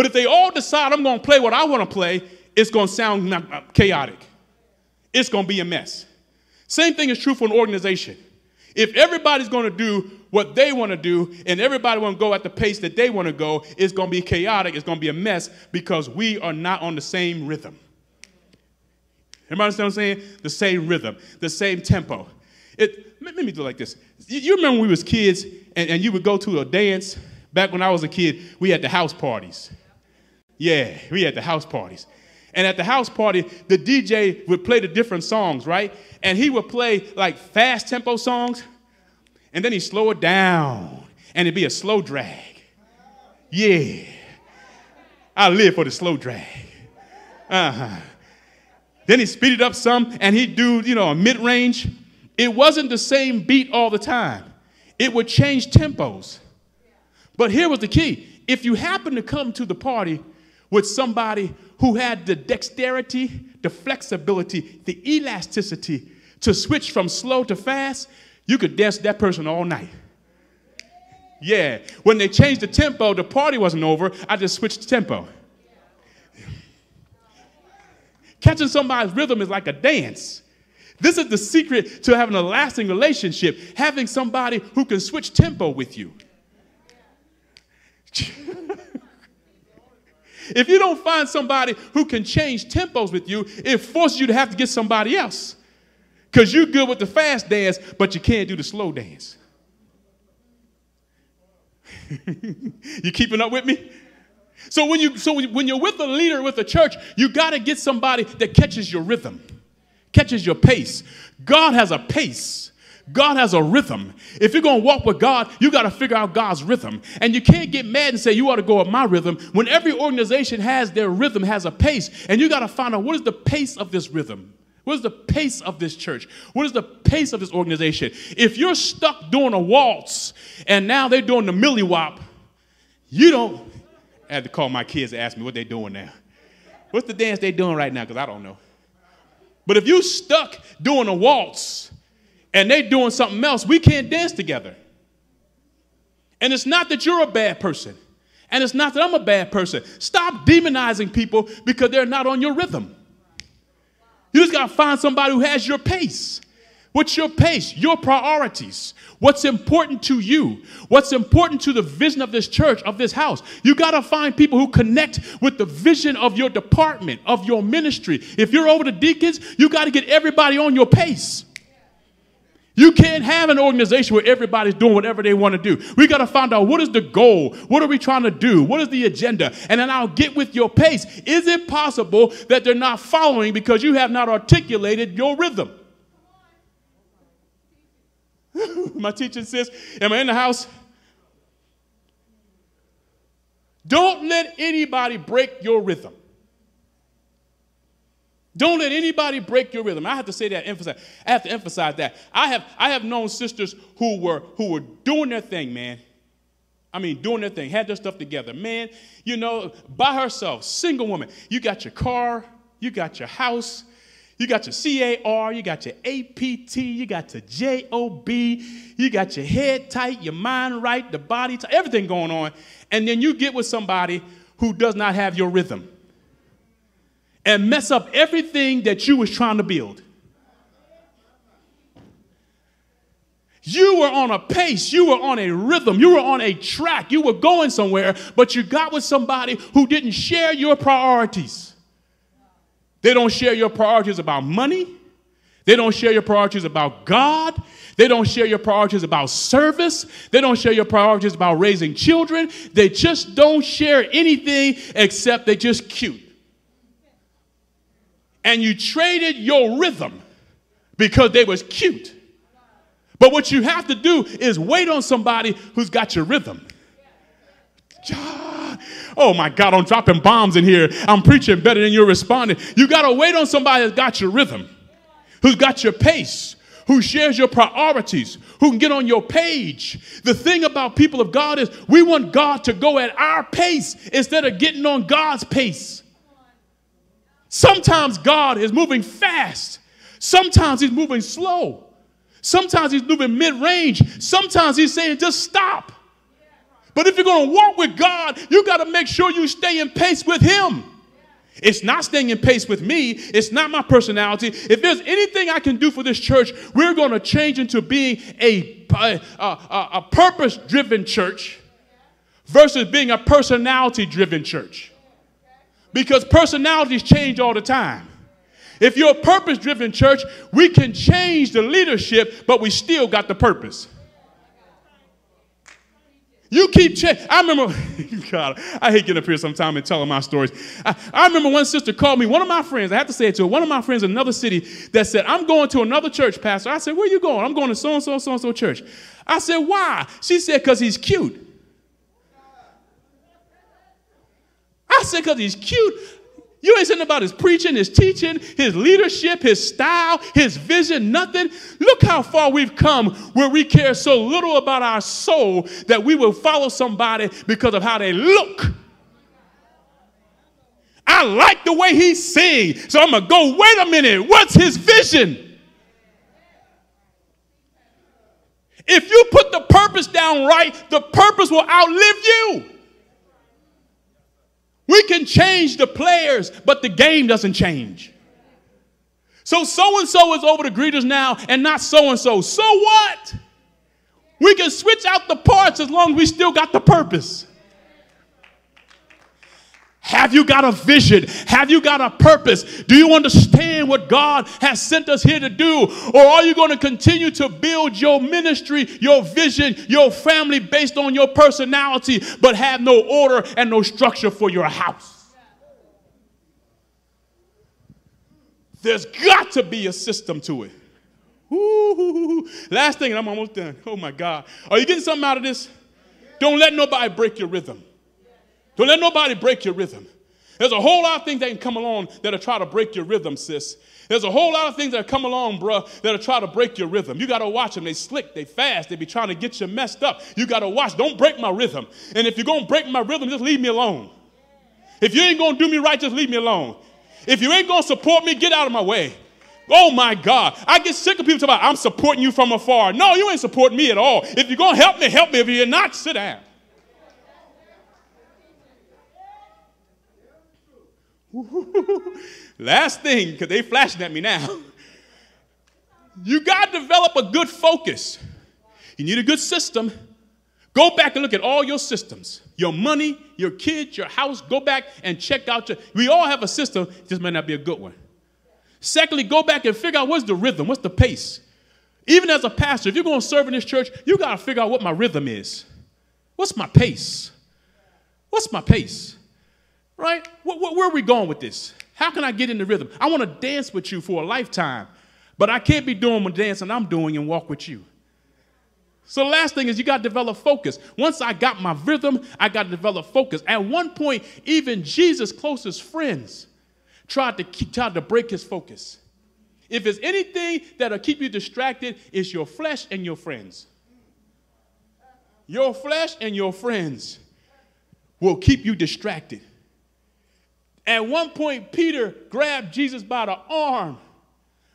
But if they all decide I'm going to play what I want to play, it's going to sound uh, chaotic. It's going to be a mess. Same thing is true for an organization. If everybody's going to do what they want to do and everybody want to go at the pace that they want to go, it's going to be chaotic. It's going to be a mess because we are not on the same rhythm. Everybody understand what I'm saying? The same rhythm, the same tempo. It, let me do it like this. You remember when we was kids and, and you would go to a dance? Back when I was a kid, we had the house parties. Yeah, we had the house parties. And at the house party, the DJ would play the different songs, right? And he would play like fast tempo songs, and then he'd slow it down, and it'd be a slow drag. Yeah. I live for the slow drag. Uh-huh. Then he speed it up some, and he'd do, you know, a mid-range. It wasn't the same beat all the time. It would change tempos. But here was the key. If you happen to come to the party with somebody who had the dexterity, the flexibility, the elasticity to switch from slow to fast, you could dance that person all night. Yeah, when they changed the tempo, the party wasn't over. I just switched the tempo. Catching somebody's rhythm is like a dance. This is the secret to having a lasting relationship, having somebody who can switch tempo with you. If you don't find somebody who can change tempos with you, it forces you to have to get somebody else. Because you're good with the fast dance, but you can't do the slow dance. you keeping up with me? So when you so when you're with a leader with a church, you got to get somebody that catches your rhythm, catches your pace. God has a pace. God has a rhythm. If you're going to walk with God, you got to figure out God's rhythm. And you can't get mad and say, you ought to go at my rhythm when every organization has their rhythm, has a pace. And you got to find out what is the pace of this rhythm? What is the pace of this church? What is the pace of this organization? If you're stuck doing a waltz and now they're doing the milli wop, you don't. I had to call my kids and ask me what they're doing now. What's the dance they're doing right now? Because I don't know. But if you're stuck doing a waltz and they doing something else, we can't dance together. And it's not that you're a bad person. And it's not that I'm a bad person. Stop demonizing people because they're not on your rhythm. You just got to find somebody who has your pace. What's your pace? Your priorities. What's important to you? What's important to the vision of this church, of this house? You got to find people who connect with the vision of your department, of your ministry. If you're over the deacons, you got to get everybody on your pace. You can't have an organization where everybody's doing whatever they want to do. We got to find out what is the goal? What are we trying to do? What is the agenda? And then I'll get with your pace. Is it possible that they're not following because you have not articulated your rhythm? My teacher says, Am I in the house? Don't let anybody break your rhythm. Don't let anybody break your rhythm. I have to say that, emphasize. I have to emphasize that. I have, I have known sisters who were who were doing their thing, man. I mean, doing their thing, had their stuff together. Man, you know, by herself, single woman. You got your car, you got your house, you got your CAR, you got your APT, you got your JOB, you got your head tight, your mind right, the body tight, everything going on. And then you get with somebody who does not have your rhythm and mess up everything that you was trying to build. You were on a pace, you were on a rhythm, you were on a track, you were going somewhere, but you got with somebody who didn't share your priorities. They don't share your priorities about money. They don't share your priorities about God. They don't share your priorities about service. They don't share your priorities about raising children. They just don't share anything except they just cute and you traded your rhythm because they was cute. But what you have to do is wait on somebody who's got your rhythm. Ah, oh my God, I'm dropping bombs in here. I'm preaching better than you're responding. You got to wait on somebody that's got your rhythm, who's got your pace, who shares your priorities, who can get on your page. The thing about people of God is we want God to go at our pace instead of getting on God's pace. Sometimes God is moving fast. Sometimes he's moving slow. Sometimes he's moving mid range. Sometimes he's saying, just stop. But if you're going to walk with God, you got to make sure you stay in pace with him. It's not staying in pace with me. It's not my personality. If there's anything I can do for this church, we're going to change into being a, a, a, a purpose driven church versus being a personality driven church. Because personalities change all the time. If you're a purpose driven church, we can change the leadership, but we still got the purpose. You keep checking. I remember, God, I hate getting up here sometime and telling my stories. I, I, remember one sister called me, one of my friends, I have to say it to her, one of my friends in another city that said, I'm going to another church, Pastor. I said, Where you going? I'm going to so and so, so and so church. I said, Why? She said, Because he's cute. Because he's cute. You ain't saying about his preaching, his teaching, his leadership, his style, his vision, nothing. Look how far we've come where we care so little about our soul that we will follow somebody because of how they look. I like the way he sings, so I'm going to go, wait a minute, what's his vision? If you put the purpose down right, the purpose will outlive you. We can change the players, but the game doesn't change. So so and so is over the greeters now and not so and so. So what? We can switch out the parts as long as we still got the purpose. Have you got a vision? Have you got a purpose? Do you understand what God has sent us here to do? Or are you going to continue to build your ministry, your vision, your family based on your personality, but have no order and no structure for your house? There's got to be a system to it. Ooh, last thing, and I'm almost done. Oh my God. Are you getting something out of this? Don't let nobody break your rhythm. Don't let nobody break your rhythm. There's a whole lot of things that can come along that'll try to break your rhythm, sis. There's a whole lot of things that come along, bruh, that'll try to break your rhythm. You gotta watch them. They slick, they fast, they be trying to get you messed up. You gotta watch. Don't break my rhythm. And if you're gonna break my rhythm, just leave me alone. If you ain't gonna do me right, just leave me alone. If you ain't gonna support me, get out of my way. Oh my God. I get sick of people talking about, I'm supporting you from afar. No, you ain't supporting me at all. If you're gonna help me, help me. If you're not, sit down. Last thing, because they flashing at me now. You got to develop a good focus. You need a good system. Go back and look at all your systems your money, your kids, your house. Go back and check out your. We all have a system, just may not be a good one. Secondly, go back and figure out what's the rhythm, what's the pace. Even as a pastor, if you're going to serve in this church, you got to figure out what my rhythm is. What's my pace? What's my pace? Right? Where are we going with this? How can I get in the rhythm? I want to dance with you for a lifetime, but I can't be doing the dancing I'm doing and walk with you. So the last thing is you got to develop focus. Once I got my rhythm, I got to develop focus. At one point, even Jesus' closest friends tried to keep, tried to break his focus. If it's anything that'll keep you distracted, it's your flesh and your friends. Your flesh and your friends will keep you distracted. At one point, Peter grabbed Jesus by the arm.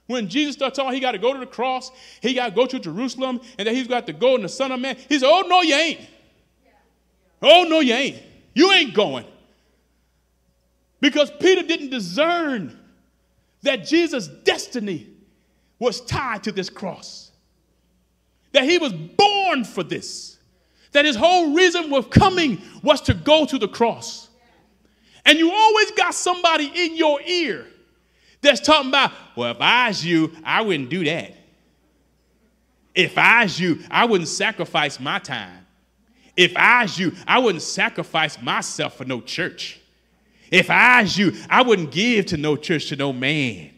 When Jesus starts talking, he got to go to the cross, he got to go to Jerusalem, and then he's got to go in the Son of Man. He said, Oh, no, you ain't. Oh, no, you ain't. You ain't going. Because Peter didn't discern that Jesus' destiny was tied to this cross, that he was born for this, that his whole reason for coming was to go to the cross. And you always got somebody in your ear that's talking about, well, if I was you, I wouldn't do that. If I was you, I wouldn't sacrifice my time. If I was you, I wouldn't sacrifice myself for no church. If I was you, I wouldn't give to no church to no man.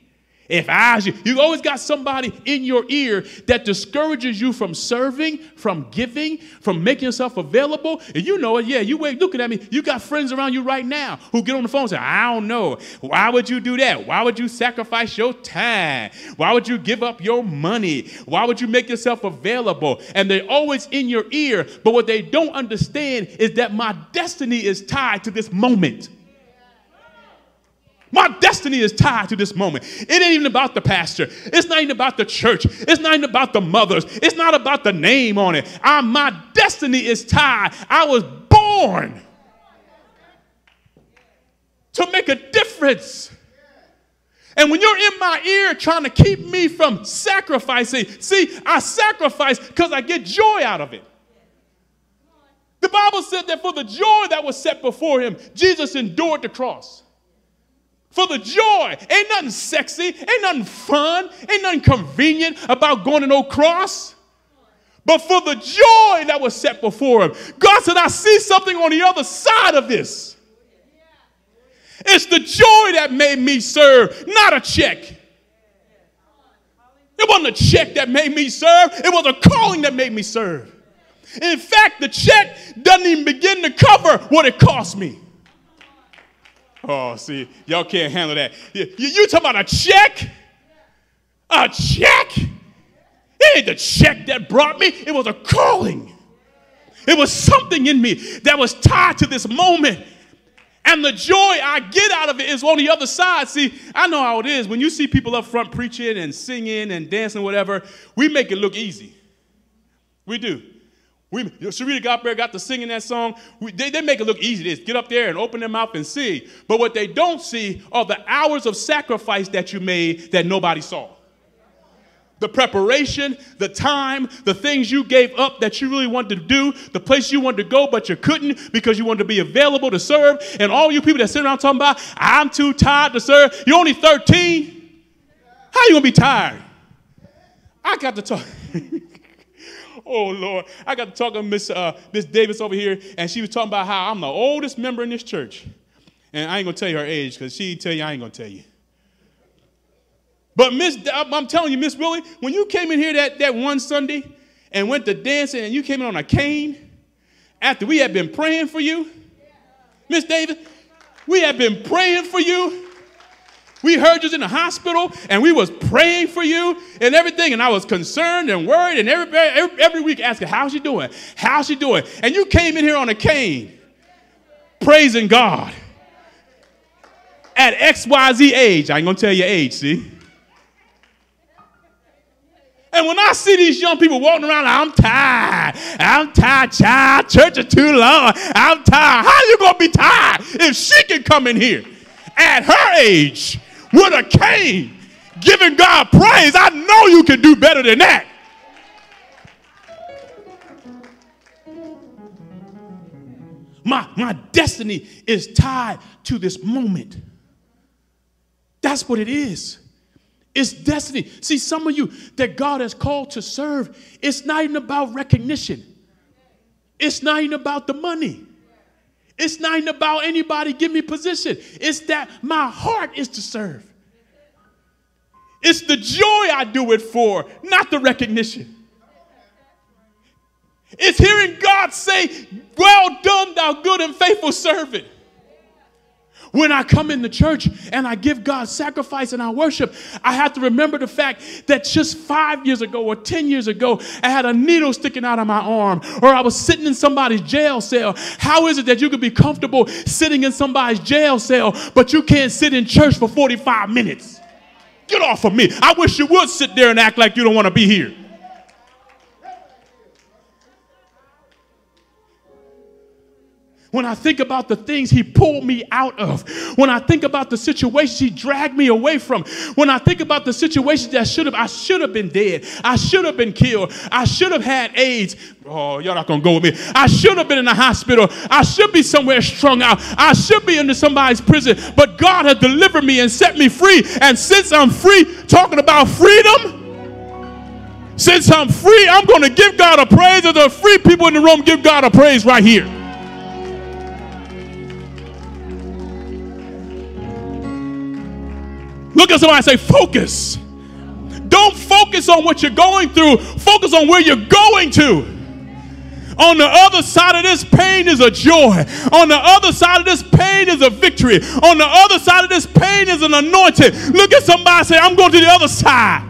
If I you, you always got somebody in your ear that discourages you from serving, from giving, from making yourself available. And you know it, yeah, you wait looking at me. You got friends around you right now who get on the phone and say, I don't know. Why would you do that? Why would you sacrifice your time? Why would you give up your money? Why would you make yourself available? And they're always in your ear. But what they don't understand is that my destiny is tied to this moment. My destiny is tied to this moment. It ain't even about the pastor. It's not even about the church. It's not even about the mothers. It's not about the name on it. I, my destiny is tied. I was born to make a difference. And when you're in my ear trying to keep me from sacrificing, see, I sacrifice because I get joy out of it. The Bible said that for the joy that was set before him, Jesus endured the cross. For the joy, ain't nothing sexy, ain't nothing fun, ain't nothing convenient about going to no cross. But for the joy that was set before him, God said, I see something on the other side of this. It's the joy that made me serve, not a check. It wasn't a check that made me serve, it was a calling that made me serve. In fact, the check doesn't even begin to cover what it cost me. Oh, see, y'all can't handle that. You, you talking about a check? A check? It ain't the check that brought me, it was a calling. It was something in me that was tied to this moment and the joy I get out of it is on the other side. See, I know how it is. When you see people up front preaching and singing and dancing, whatever, we make it look easy. We do. We, Sharita Gottberg got to singing that song. We, they, they make it look easy. Just get up there and open their mouth and sing. But what they don't see are the hours of sacrifice that you made that nobody saw the preparation, the time, the things you gave up that you really wanted to do, the place you wanted to go but you couldn't because you wanted to be available to serve, and all you people that sit around talking about, I'm too tired to serve. You're only 13. How you gonna be tired? I got to talk. oh Lord, I got to talk to Miss uh, Miss Davis over here, and she was talking about how I'm the oldest member in this church, and I ain't gonna tell you her age because she tell you I ain't gonna tell you. But Miss, I'm telling you, Miss Willie, when you came in here that, that one Sunday and went to dancing and you came in on a cane after we had been praying for you, Miss Davis, we had been praying for you. We heard you was in the hospital and we was praying for you and everything. And I was concerned and worried and every, every, every week asking, how's she doing? How's she doing? And you came in here on a cane praising God at XYZ age. I ain't gonna tell you age, see? And when I see these young people walking around, I'm tired. I'm tired, child. Church is too long. I'm tired. How you gonna be tired if she can come in here at her age with a cane, giving God praise? I know you can do better than that. My, my destiny is tied to this moment. That's what it is. It's destiny. See, some of you that God has called to serve, it's not even about recognition. It's not even about the money. It's not about anybody give me position. It's that my heart is to serve. It's the joy I do it for, not the recognition. It's hearing God say, Well done, thou good and faithful servant. When I come in the church and I give God sacrifice and I worship, I have to remember the fact that just five years ago or 10 years ago, I had a needle sticking out of my arm or I was sitting in somebody's jail cell. How is it that you could be comfortable sitting in somebody's jail cell, but you can't sit in church for 45 minutes? Get off of me. I wish you would sit there and act like you don't want to be here. When I think about the things he pulled me out of, when I think about the situations he dragged me away from, when I think about the situations that should have, I should have been dead, I should have been killed, I should have had AIDS. Oh, y'all not gonna go with me. I should have been in the hospital. I should be somewhere strung out. I should be into somebody's prison. But God has delivered me and set me free. And since I'm free, talking about freedom, since I'm free, I'm going to give God a praise. There's the free people in the room, give God a praise right here. Look at somebody say, focus. Don't focus on what you're going through, focus on where you're going to. On the other side of this pain is a joy. On the other side of this pain is a victory. On the other side of this pain is an anointing. Look at somebody say, I'm going to the other side.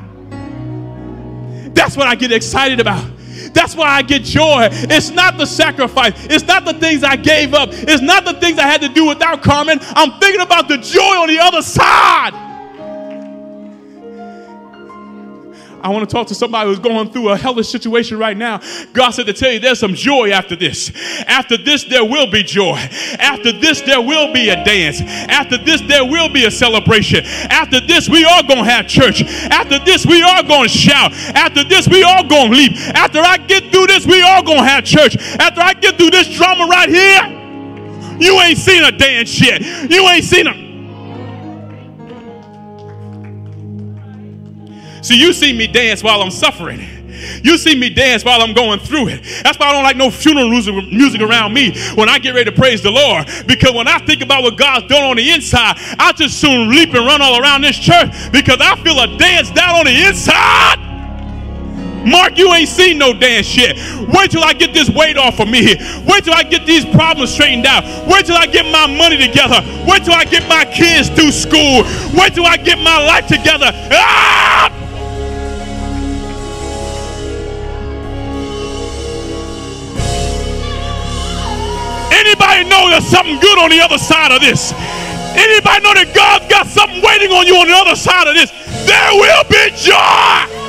That's what I get excited about. That's why I get joy. It's not the sacrifice. It's not the things I gave up. It's not the things I had to do without Carmen. I'm thinking about the joy on the other side. I want to talk to somebody who's going through a hellish situation right now. God said to tell you there's some joy after this. After this, there will be joy. After this, there will be a dance. After this, there will be a celebration. After this, we are going to have church. After this, we are going to shout. After this, we are going to leap. After I get through this, we are going to have church. After I get through this drama right here, you ain't seen a dance yet. You ain't seen a. See, you see me dance while I'm suffering. You see me dance while I'm going through it. That's why I don't like no funeral music around me when I get ready to praise the Lord. Because when I think about what God's done on the inside, I just soon leap and run all around this church because I feel a dance down on the inside. Mark, you ain't seen no dance yet. Wait till I get this weight off of me. Wait till I get these problems straightened out. Wait till I get my money together. Wait till I get my kids through school. Wait till I get my life together. Ah! Anybody know there's something good on the other side of this? Anybody know that God's got something waiting on you on the other side of this? There will be joy.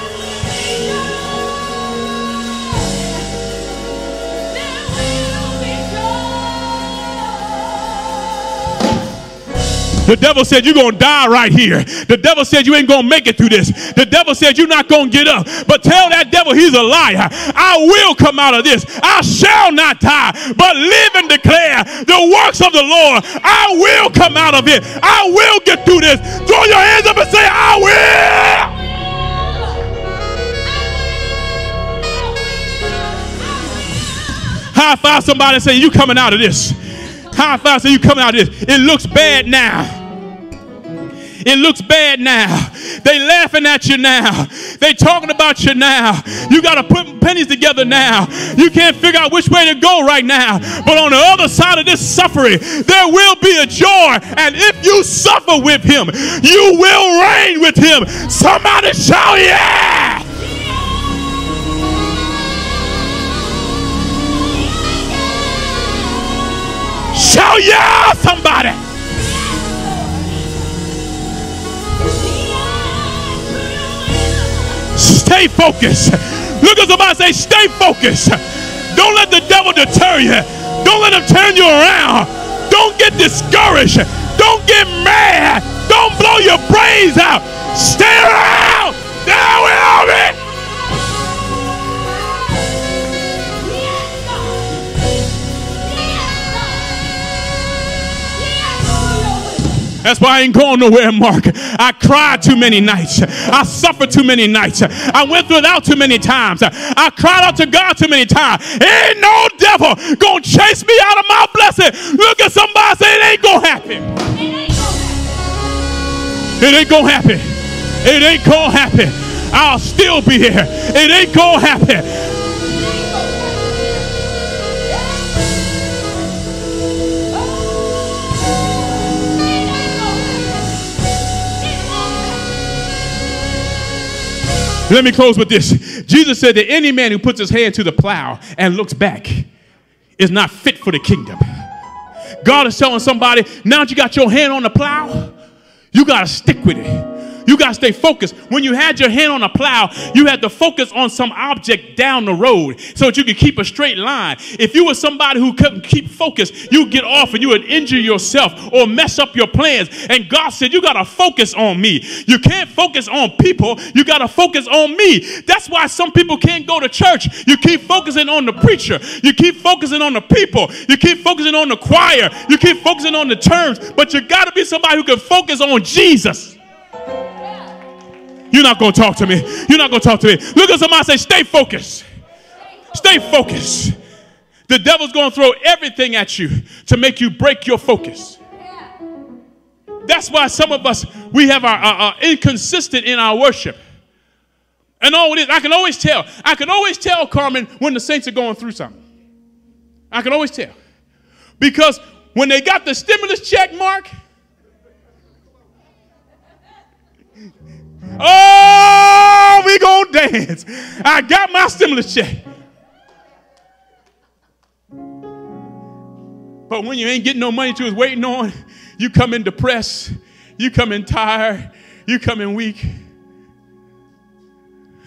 The devil said you're going to die right here. The devil said you ain't going to make it through this. The devil said you're not going to get up. But tell that devil he's a liar. I will come out of this. I shall not die, but live and declare the works of the Lord. I will come out of it. I will get through this. Throw your hands up and say, I will. High five somebody and say, You coming out of this. High five say, You coming out of this. It looks bad now. It looks bad now. They laughing at you now. They talking about you now. You got to put pennies together now. You can't figure out which way to go right now. But on the other side of this suffering, there will be a joy. And if you suffer with him, you will reign with him. Somebody shout, yeah! Shout yeah, somebody. Stay focused. Look at somebody say, stay focused. Don't let the devil deter you. Don't let him turn you around. Don't get discouraged. Don't get mad. Don't blow your brains out. Stay around. There will be. That's why I ain't going nowhere, Mark. I cried too many nights. I suffered too many nights. I went through too many times. I cried out to God too many times. Ain't no devil gonna chase me out of my blessing. Look at somebody say it ain't gonna happen. It ain't gonna happen. It ain't gonna happen. I'll still be here. It ain't gonna happen. Let me close with this. Jesus said that any man who puts his hand to the plow and looks back is not fit for the kingdom. God is telling somebody, now that you got your hand on the plow, you got to stick with it. You got to stay focused. When you had your hand on a plow, you had to focus on some object down the road so that you could keep a straight line. If you were somebody who couldn't keep focus, you'd get off and you would injure yourself or mess up your plans. And God said, You got to focus on me. You can't focus on people, you got to focus on me. That's why some people can't go to church. You keep focusing on the preacher, you keep focusing on the people, you keep focusing on the choir, you keep focusing on the terms, but you got to be somebody who can focus on Jesus. You're not going to talk to me. You're not going to talk to me. Look at somebody say, stay focused. Stay focused. The devil's going to throw everything at you to make you break your focus. That's why some of us, we have our, our, our inconsistent in our worship. And all it is, I can always tell. I can always tell, Carmen, when the saints are going through something. I can always tell. Because when they got the stimulus check mark, Oh, we gonna dance. I got my stimulus check. But when you ain't getting no money to was waiting on, you come in depressed, you come in tired, you come in weak.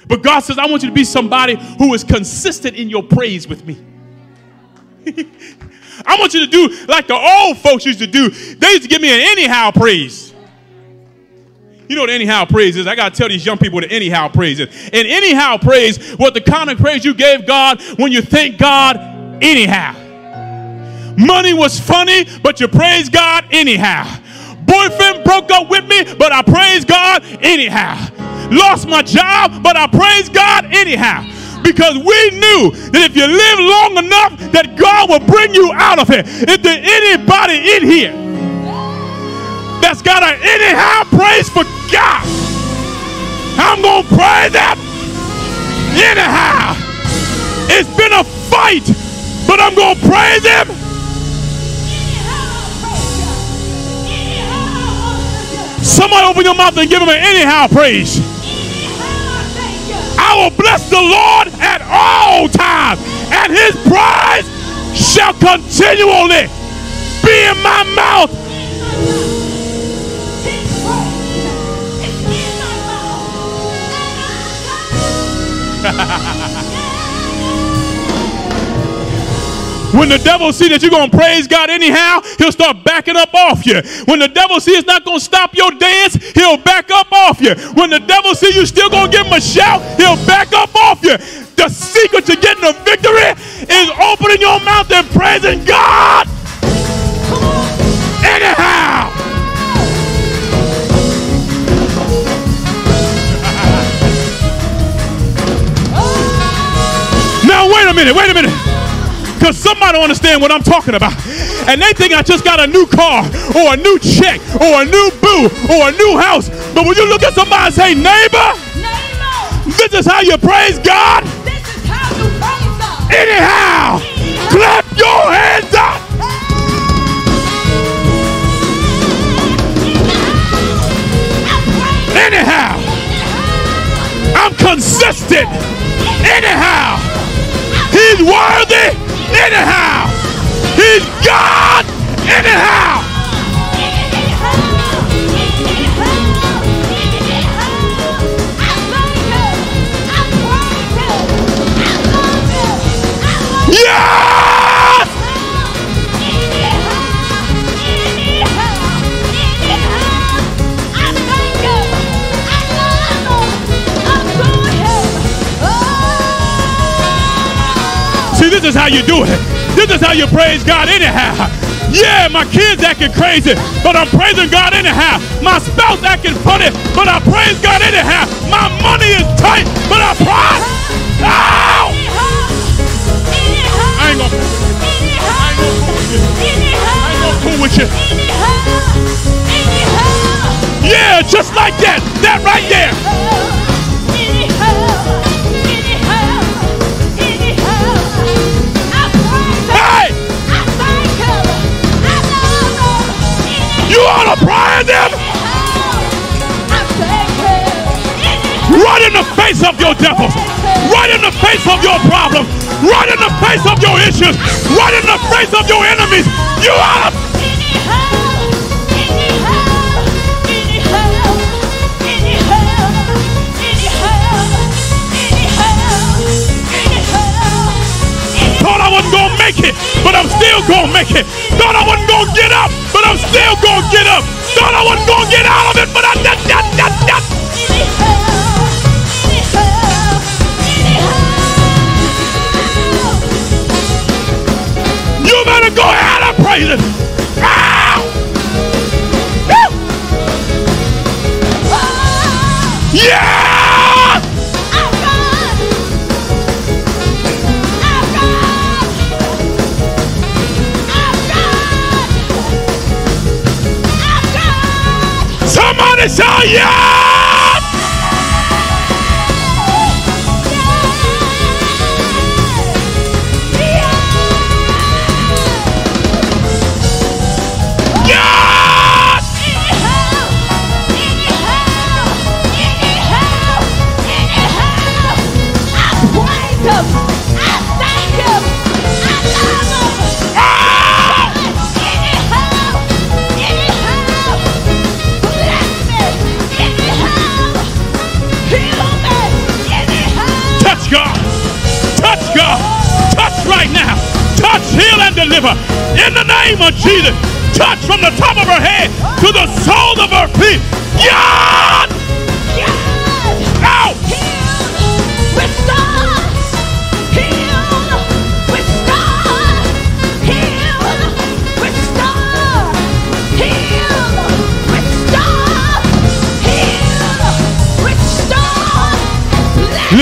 But God says, I want you to be somebody who is consistent in your praise with me. I want you to do like the old folks used to do. They used to give me an anyhow praise. You know what anyhow praise is? I got to tell these young people what anyhow praise is. And anyhow praise, what the kind of praise you gave God when you thank God anyhow. Money was funny, but you praise God anyhow. Boyfriend broke up with me, but I praise God anyhow. Lost my job, but I praise God anyhow because we knew that if you live long enough that God will bring you out of it. If there anybody in here that's got an anyhow praise for God, I'm going to praise that anyhow. It's been a fight, but I'm going to praise him. Somebody open your mouth and give him an anyhow praise. I will bless the Lord at all times, and his praise shall continually be in my mouth. When the devil see that you're going to praise God anyhow, he'll start backing up off you. When the devil see it's not going to stop your dance, he'll back up off you. When the devil see you still going to give him a shout, he'll back up off you. The secret to getting a victory is opening your mouth and praising God. Anyhow. Wait a minute, wait a minute because somebody don't understand what I'm talking about. And they think I just got a new car or a new check or a new boo or a new house. But when you look at somebody and say, neighbor, neighbor this is how you praise God. This is how you praise God. Anyhow, Anyhow. clap your hands up. Anyhow, I'm consistent. Anyhow, he's worthy anyhow. He's God anyhow. Yes! Is how you do it. This is how you praise God anyhow. Yeah, my kids acting crazy, but I'm praising God anyhow. My spouse acting funny, but I praise God anyhow. My money is tight, but I praise. Ow! I ain't gonna. I ain't gonna fool with you. Yeah, just like that. That right there. You ought to praise them Right in the face of your devils. Right in the face of your problems. Right in the face of your issues. Right in the face of your enemies. You ought to. Thought I wasn't gonna make it, but I'm still gonna make it. Somebody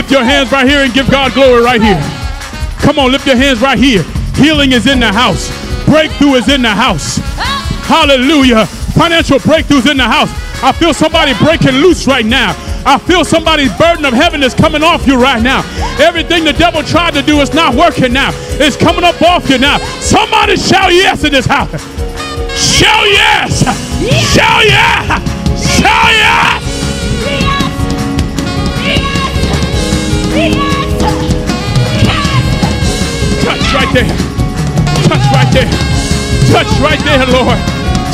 Lift your hands right here and give God glory right here. Come on, lift your hands right here. Healing is in the house. Breakthrough is in the house. Hallelujah. Financial breakthroughs in the house. I feel somebody breaking loose right now. I feel somebody's burden of heaven is coming off you right now. Everything the devil tried to do is not working now. It's coming up off you now. Somebody shout yes in this house. Shout yes. Shout yes. Touch right there. Touch right there. Touch right there, Lord.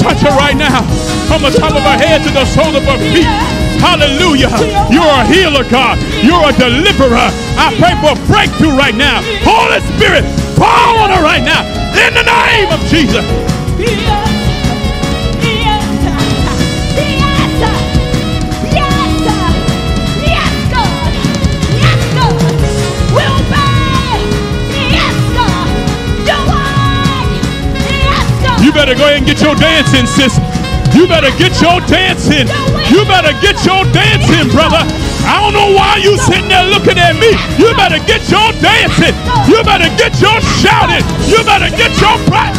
Touch her right now. From the top of her head to the sole of her feet. Hallelujah. You're a healer, God. You're a deliverer. I pray for breakthrough right now. Holy Spirit, fall on her right now. In the name of Jesus. Better go ahead and get your dancing, sis. You better get your dancing. You better get your dancing, brother. I don't know why you sitting there looking at me. You better get your dancing. You better get your shouting. You better get your pride.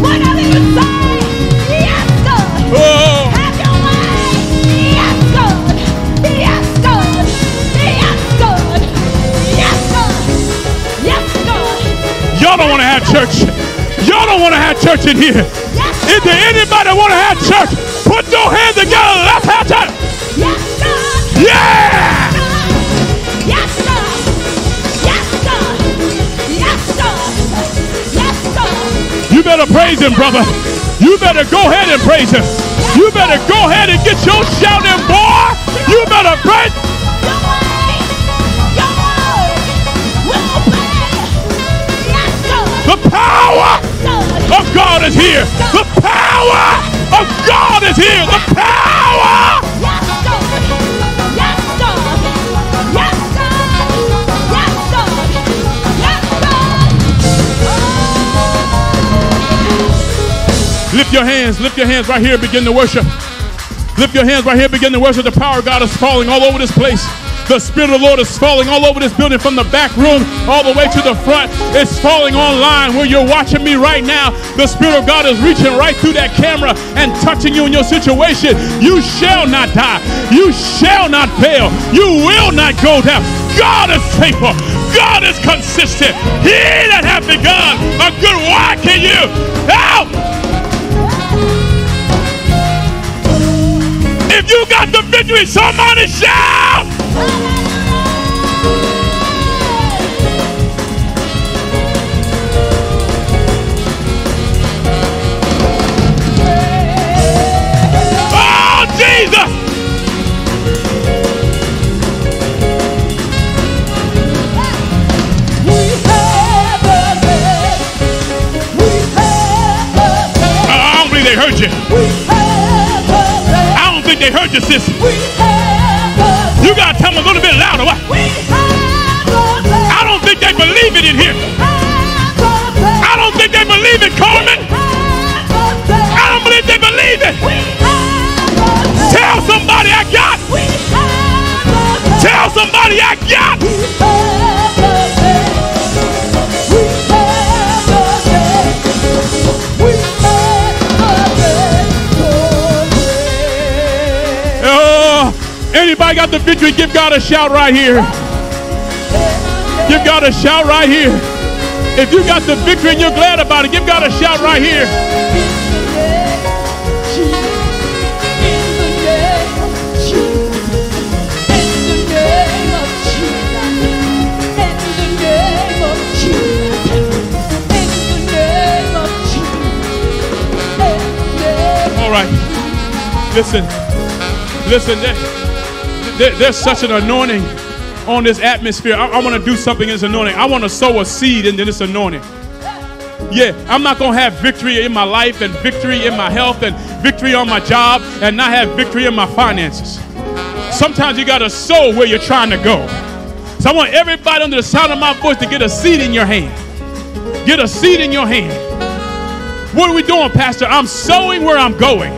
Whatever you say, yes, God. Oh, y'all don't want to have church. Y'all don't want to have church in here. Yes, Is there anybody want to have church? Put your hands together. Let's have church. Yes, God. Yeah! Yes, God. Yes, God. Yes, God. Yes, God. You better praise him, brother. You better go ahead and praise him. You better go ahead and get your shouting, boy. You better praise. The power of God is here. The power of God is here. The power. Lift your hands. Lift your hands right here. Begin to worship. Lift your hands right here. Begin to worship. The power of God is falling all over this place. The Spirit of the Lord is falling all over this building from the back room all the way to the front. It's falling online where you're watching me right now. The Spirit of God is reaching right through that camera and touching you in your situation. You shall not die. You shall not fail. You will not go down. God is faithful. God is consistent. He that hath begun a good work in you. Out! If you got the victory, somebody shout! Oh, Jesus! I don't believe they heard you. I don't think they heard you, sis. You gotta tell them a little bit louder. What? I don't think they believe it in here. I don't think they believe it, Carmen. I don't believe they believe it. Tell somebody I got. Tell somebody I got. Got the victory? Give God a shout right here. Give God a shout right here. If you got the victory and you're glad about it, give God a shout right here. All right. Listen, listen. There, there- there's such an anointing on this atmosphere, I, want to do something in this anointing. I want to sow a seed into this anointing. Yeah, I'm not going to have victory in my life and victory in my health and victory on my job and not have victory in my finances. Sometimes you got to sow where you're trying to go. So I want everybody under the sound of my voice to get a seed in your hand. Get a seed in your hand. What are we doing, Pastor? I'm sowing where I'm going.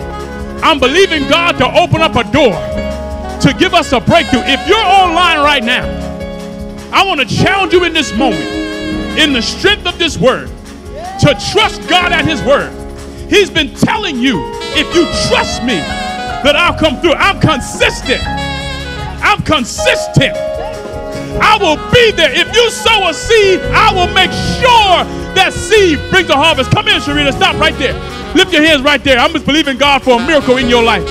I'm believing God to open up a door to give us a breakthrough. If you're online right now, I want to challenge you in this moment, in the strength of this word, to trust God at His word. He's been telling you, if you trust me, that I'll come through. I'm consistent. I'm consistent. I will be there. If you sow a seed, I will make sure that seed brings a harvest. Come in, Sharita. Stop right there. Lift your hands right there. I'm just believing God for a miracle in your life.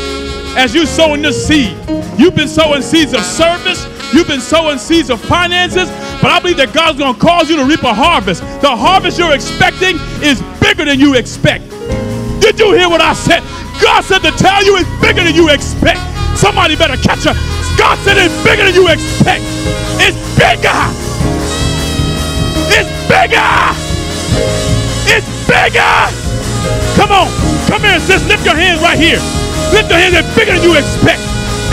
As you sowing this seed, you've been sowing seeds of service, you've been sowing seeds of finances, but I believe that God's going to cause you to reap a harvest. The harvest you're expecting is bigger than you expect. Did you hear what I said? God said to tell you it's bigger than you expect. Somebody better catch her. God said it's bigger than you expect. It's bigger. It's bigger. It's bigger. Come on. Come here, sis. Lift your hands right here. Lift your hands. It's bigger than you expect.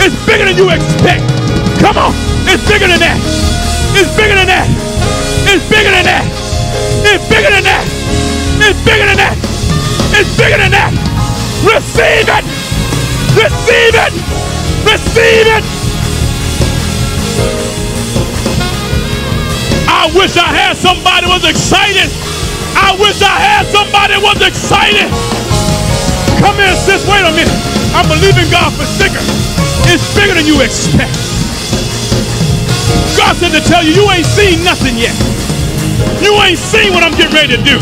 It's bigger than you expect. Come on. It's bigger than that. It's bigger than that. It's bigger than that. It's bigger than that. It's bigger than that. It's bigger than that. Receive it. Receive it. Receive it. I wish I had somebody was excited I wish I had somebody was excited. Come here, sis. Wait a minute. I'm believing God for bigger. It's bigger than you expect. God said to tell you, you ain't seen nothing yet. You ain't seen what I'm getting ready to do.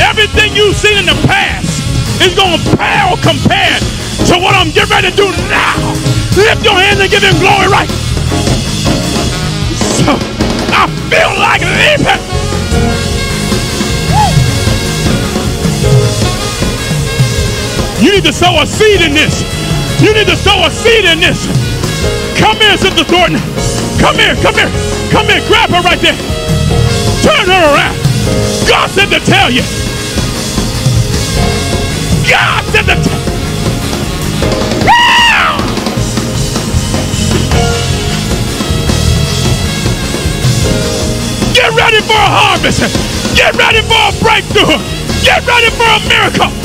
Everything you've seen in the past is going to pale compared to what I'm getting ready to do now. Lift your hands and give him glory right. So I feel like leaping. You need to sow a seed in this. You need to sow a seed in this. Come here, Sister Thornton. Come here, come here, come here. Grab her right there. Turn her around. God said to tell you. God said to tell Get ready for a harvest. Get ready for a breakthrough. Get ready for a miracle.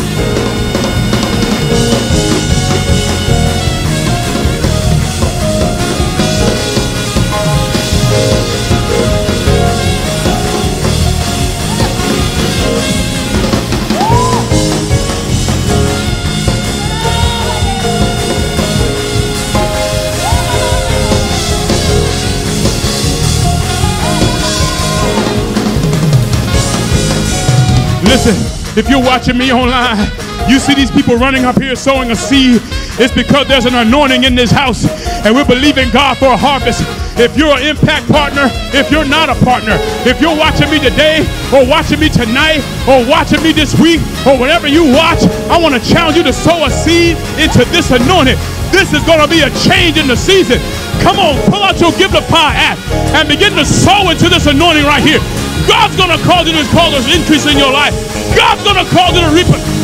Listen, if you're watching me online, you see these people running up here sowing a seed. It's because there's an anointing in this house, and we're believing God for a harvest. If you're an impact partner, if you're not a partner, if you're watching me today, or watching me tonight, or watching me this week, or whatever you watch, I want to challenge you to sow a seed into this anointing. This is going to be a change in the season. Come on, pull out your Givelify app and begin to sow into this anointing right here. God's going to cause you to cause an increase in your life. God's going to cause you to reap it.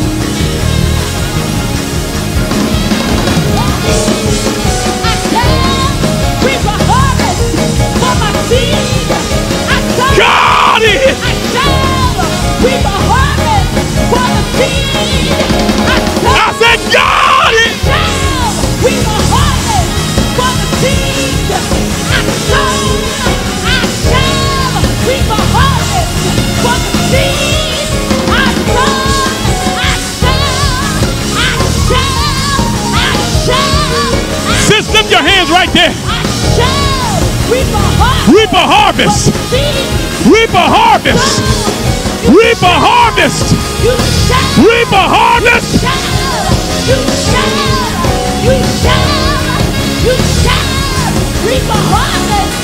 God. I shall reap right there. I shall reap a harvest. Reap a harvest. Reap a harvest. Reap a harvest. Reap a harvest. You shall, you shall, you shall reap a harvest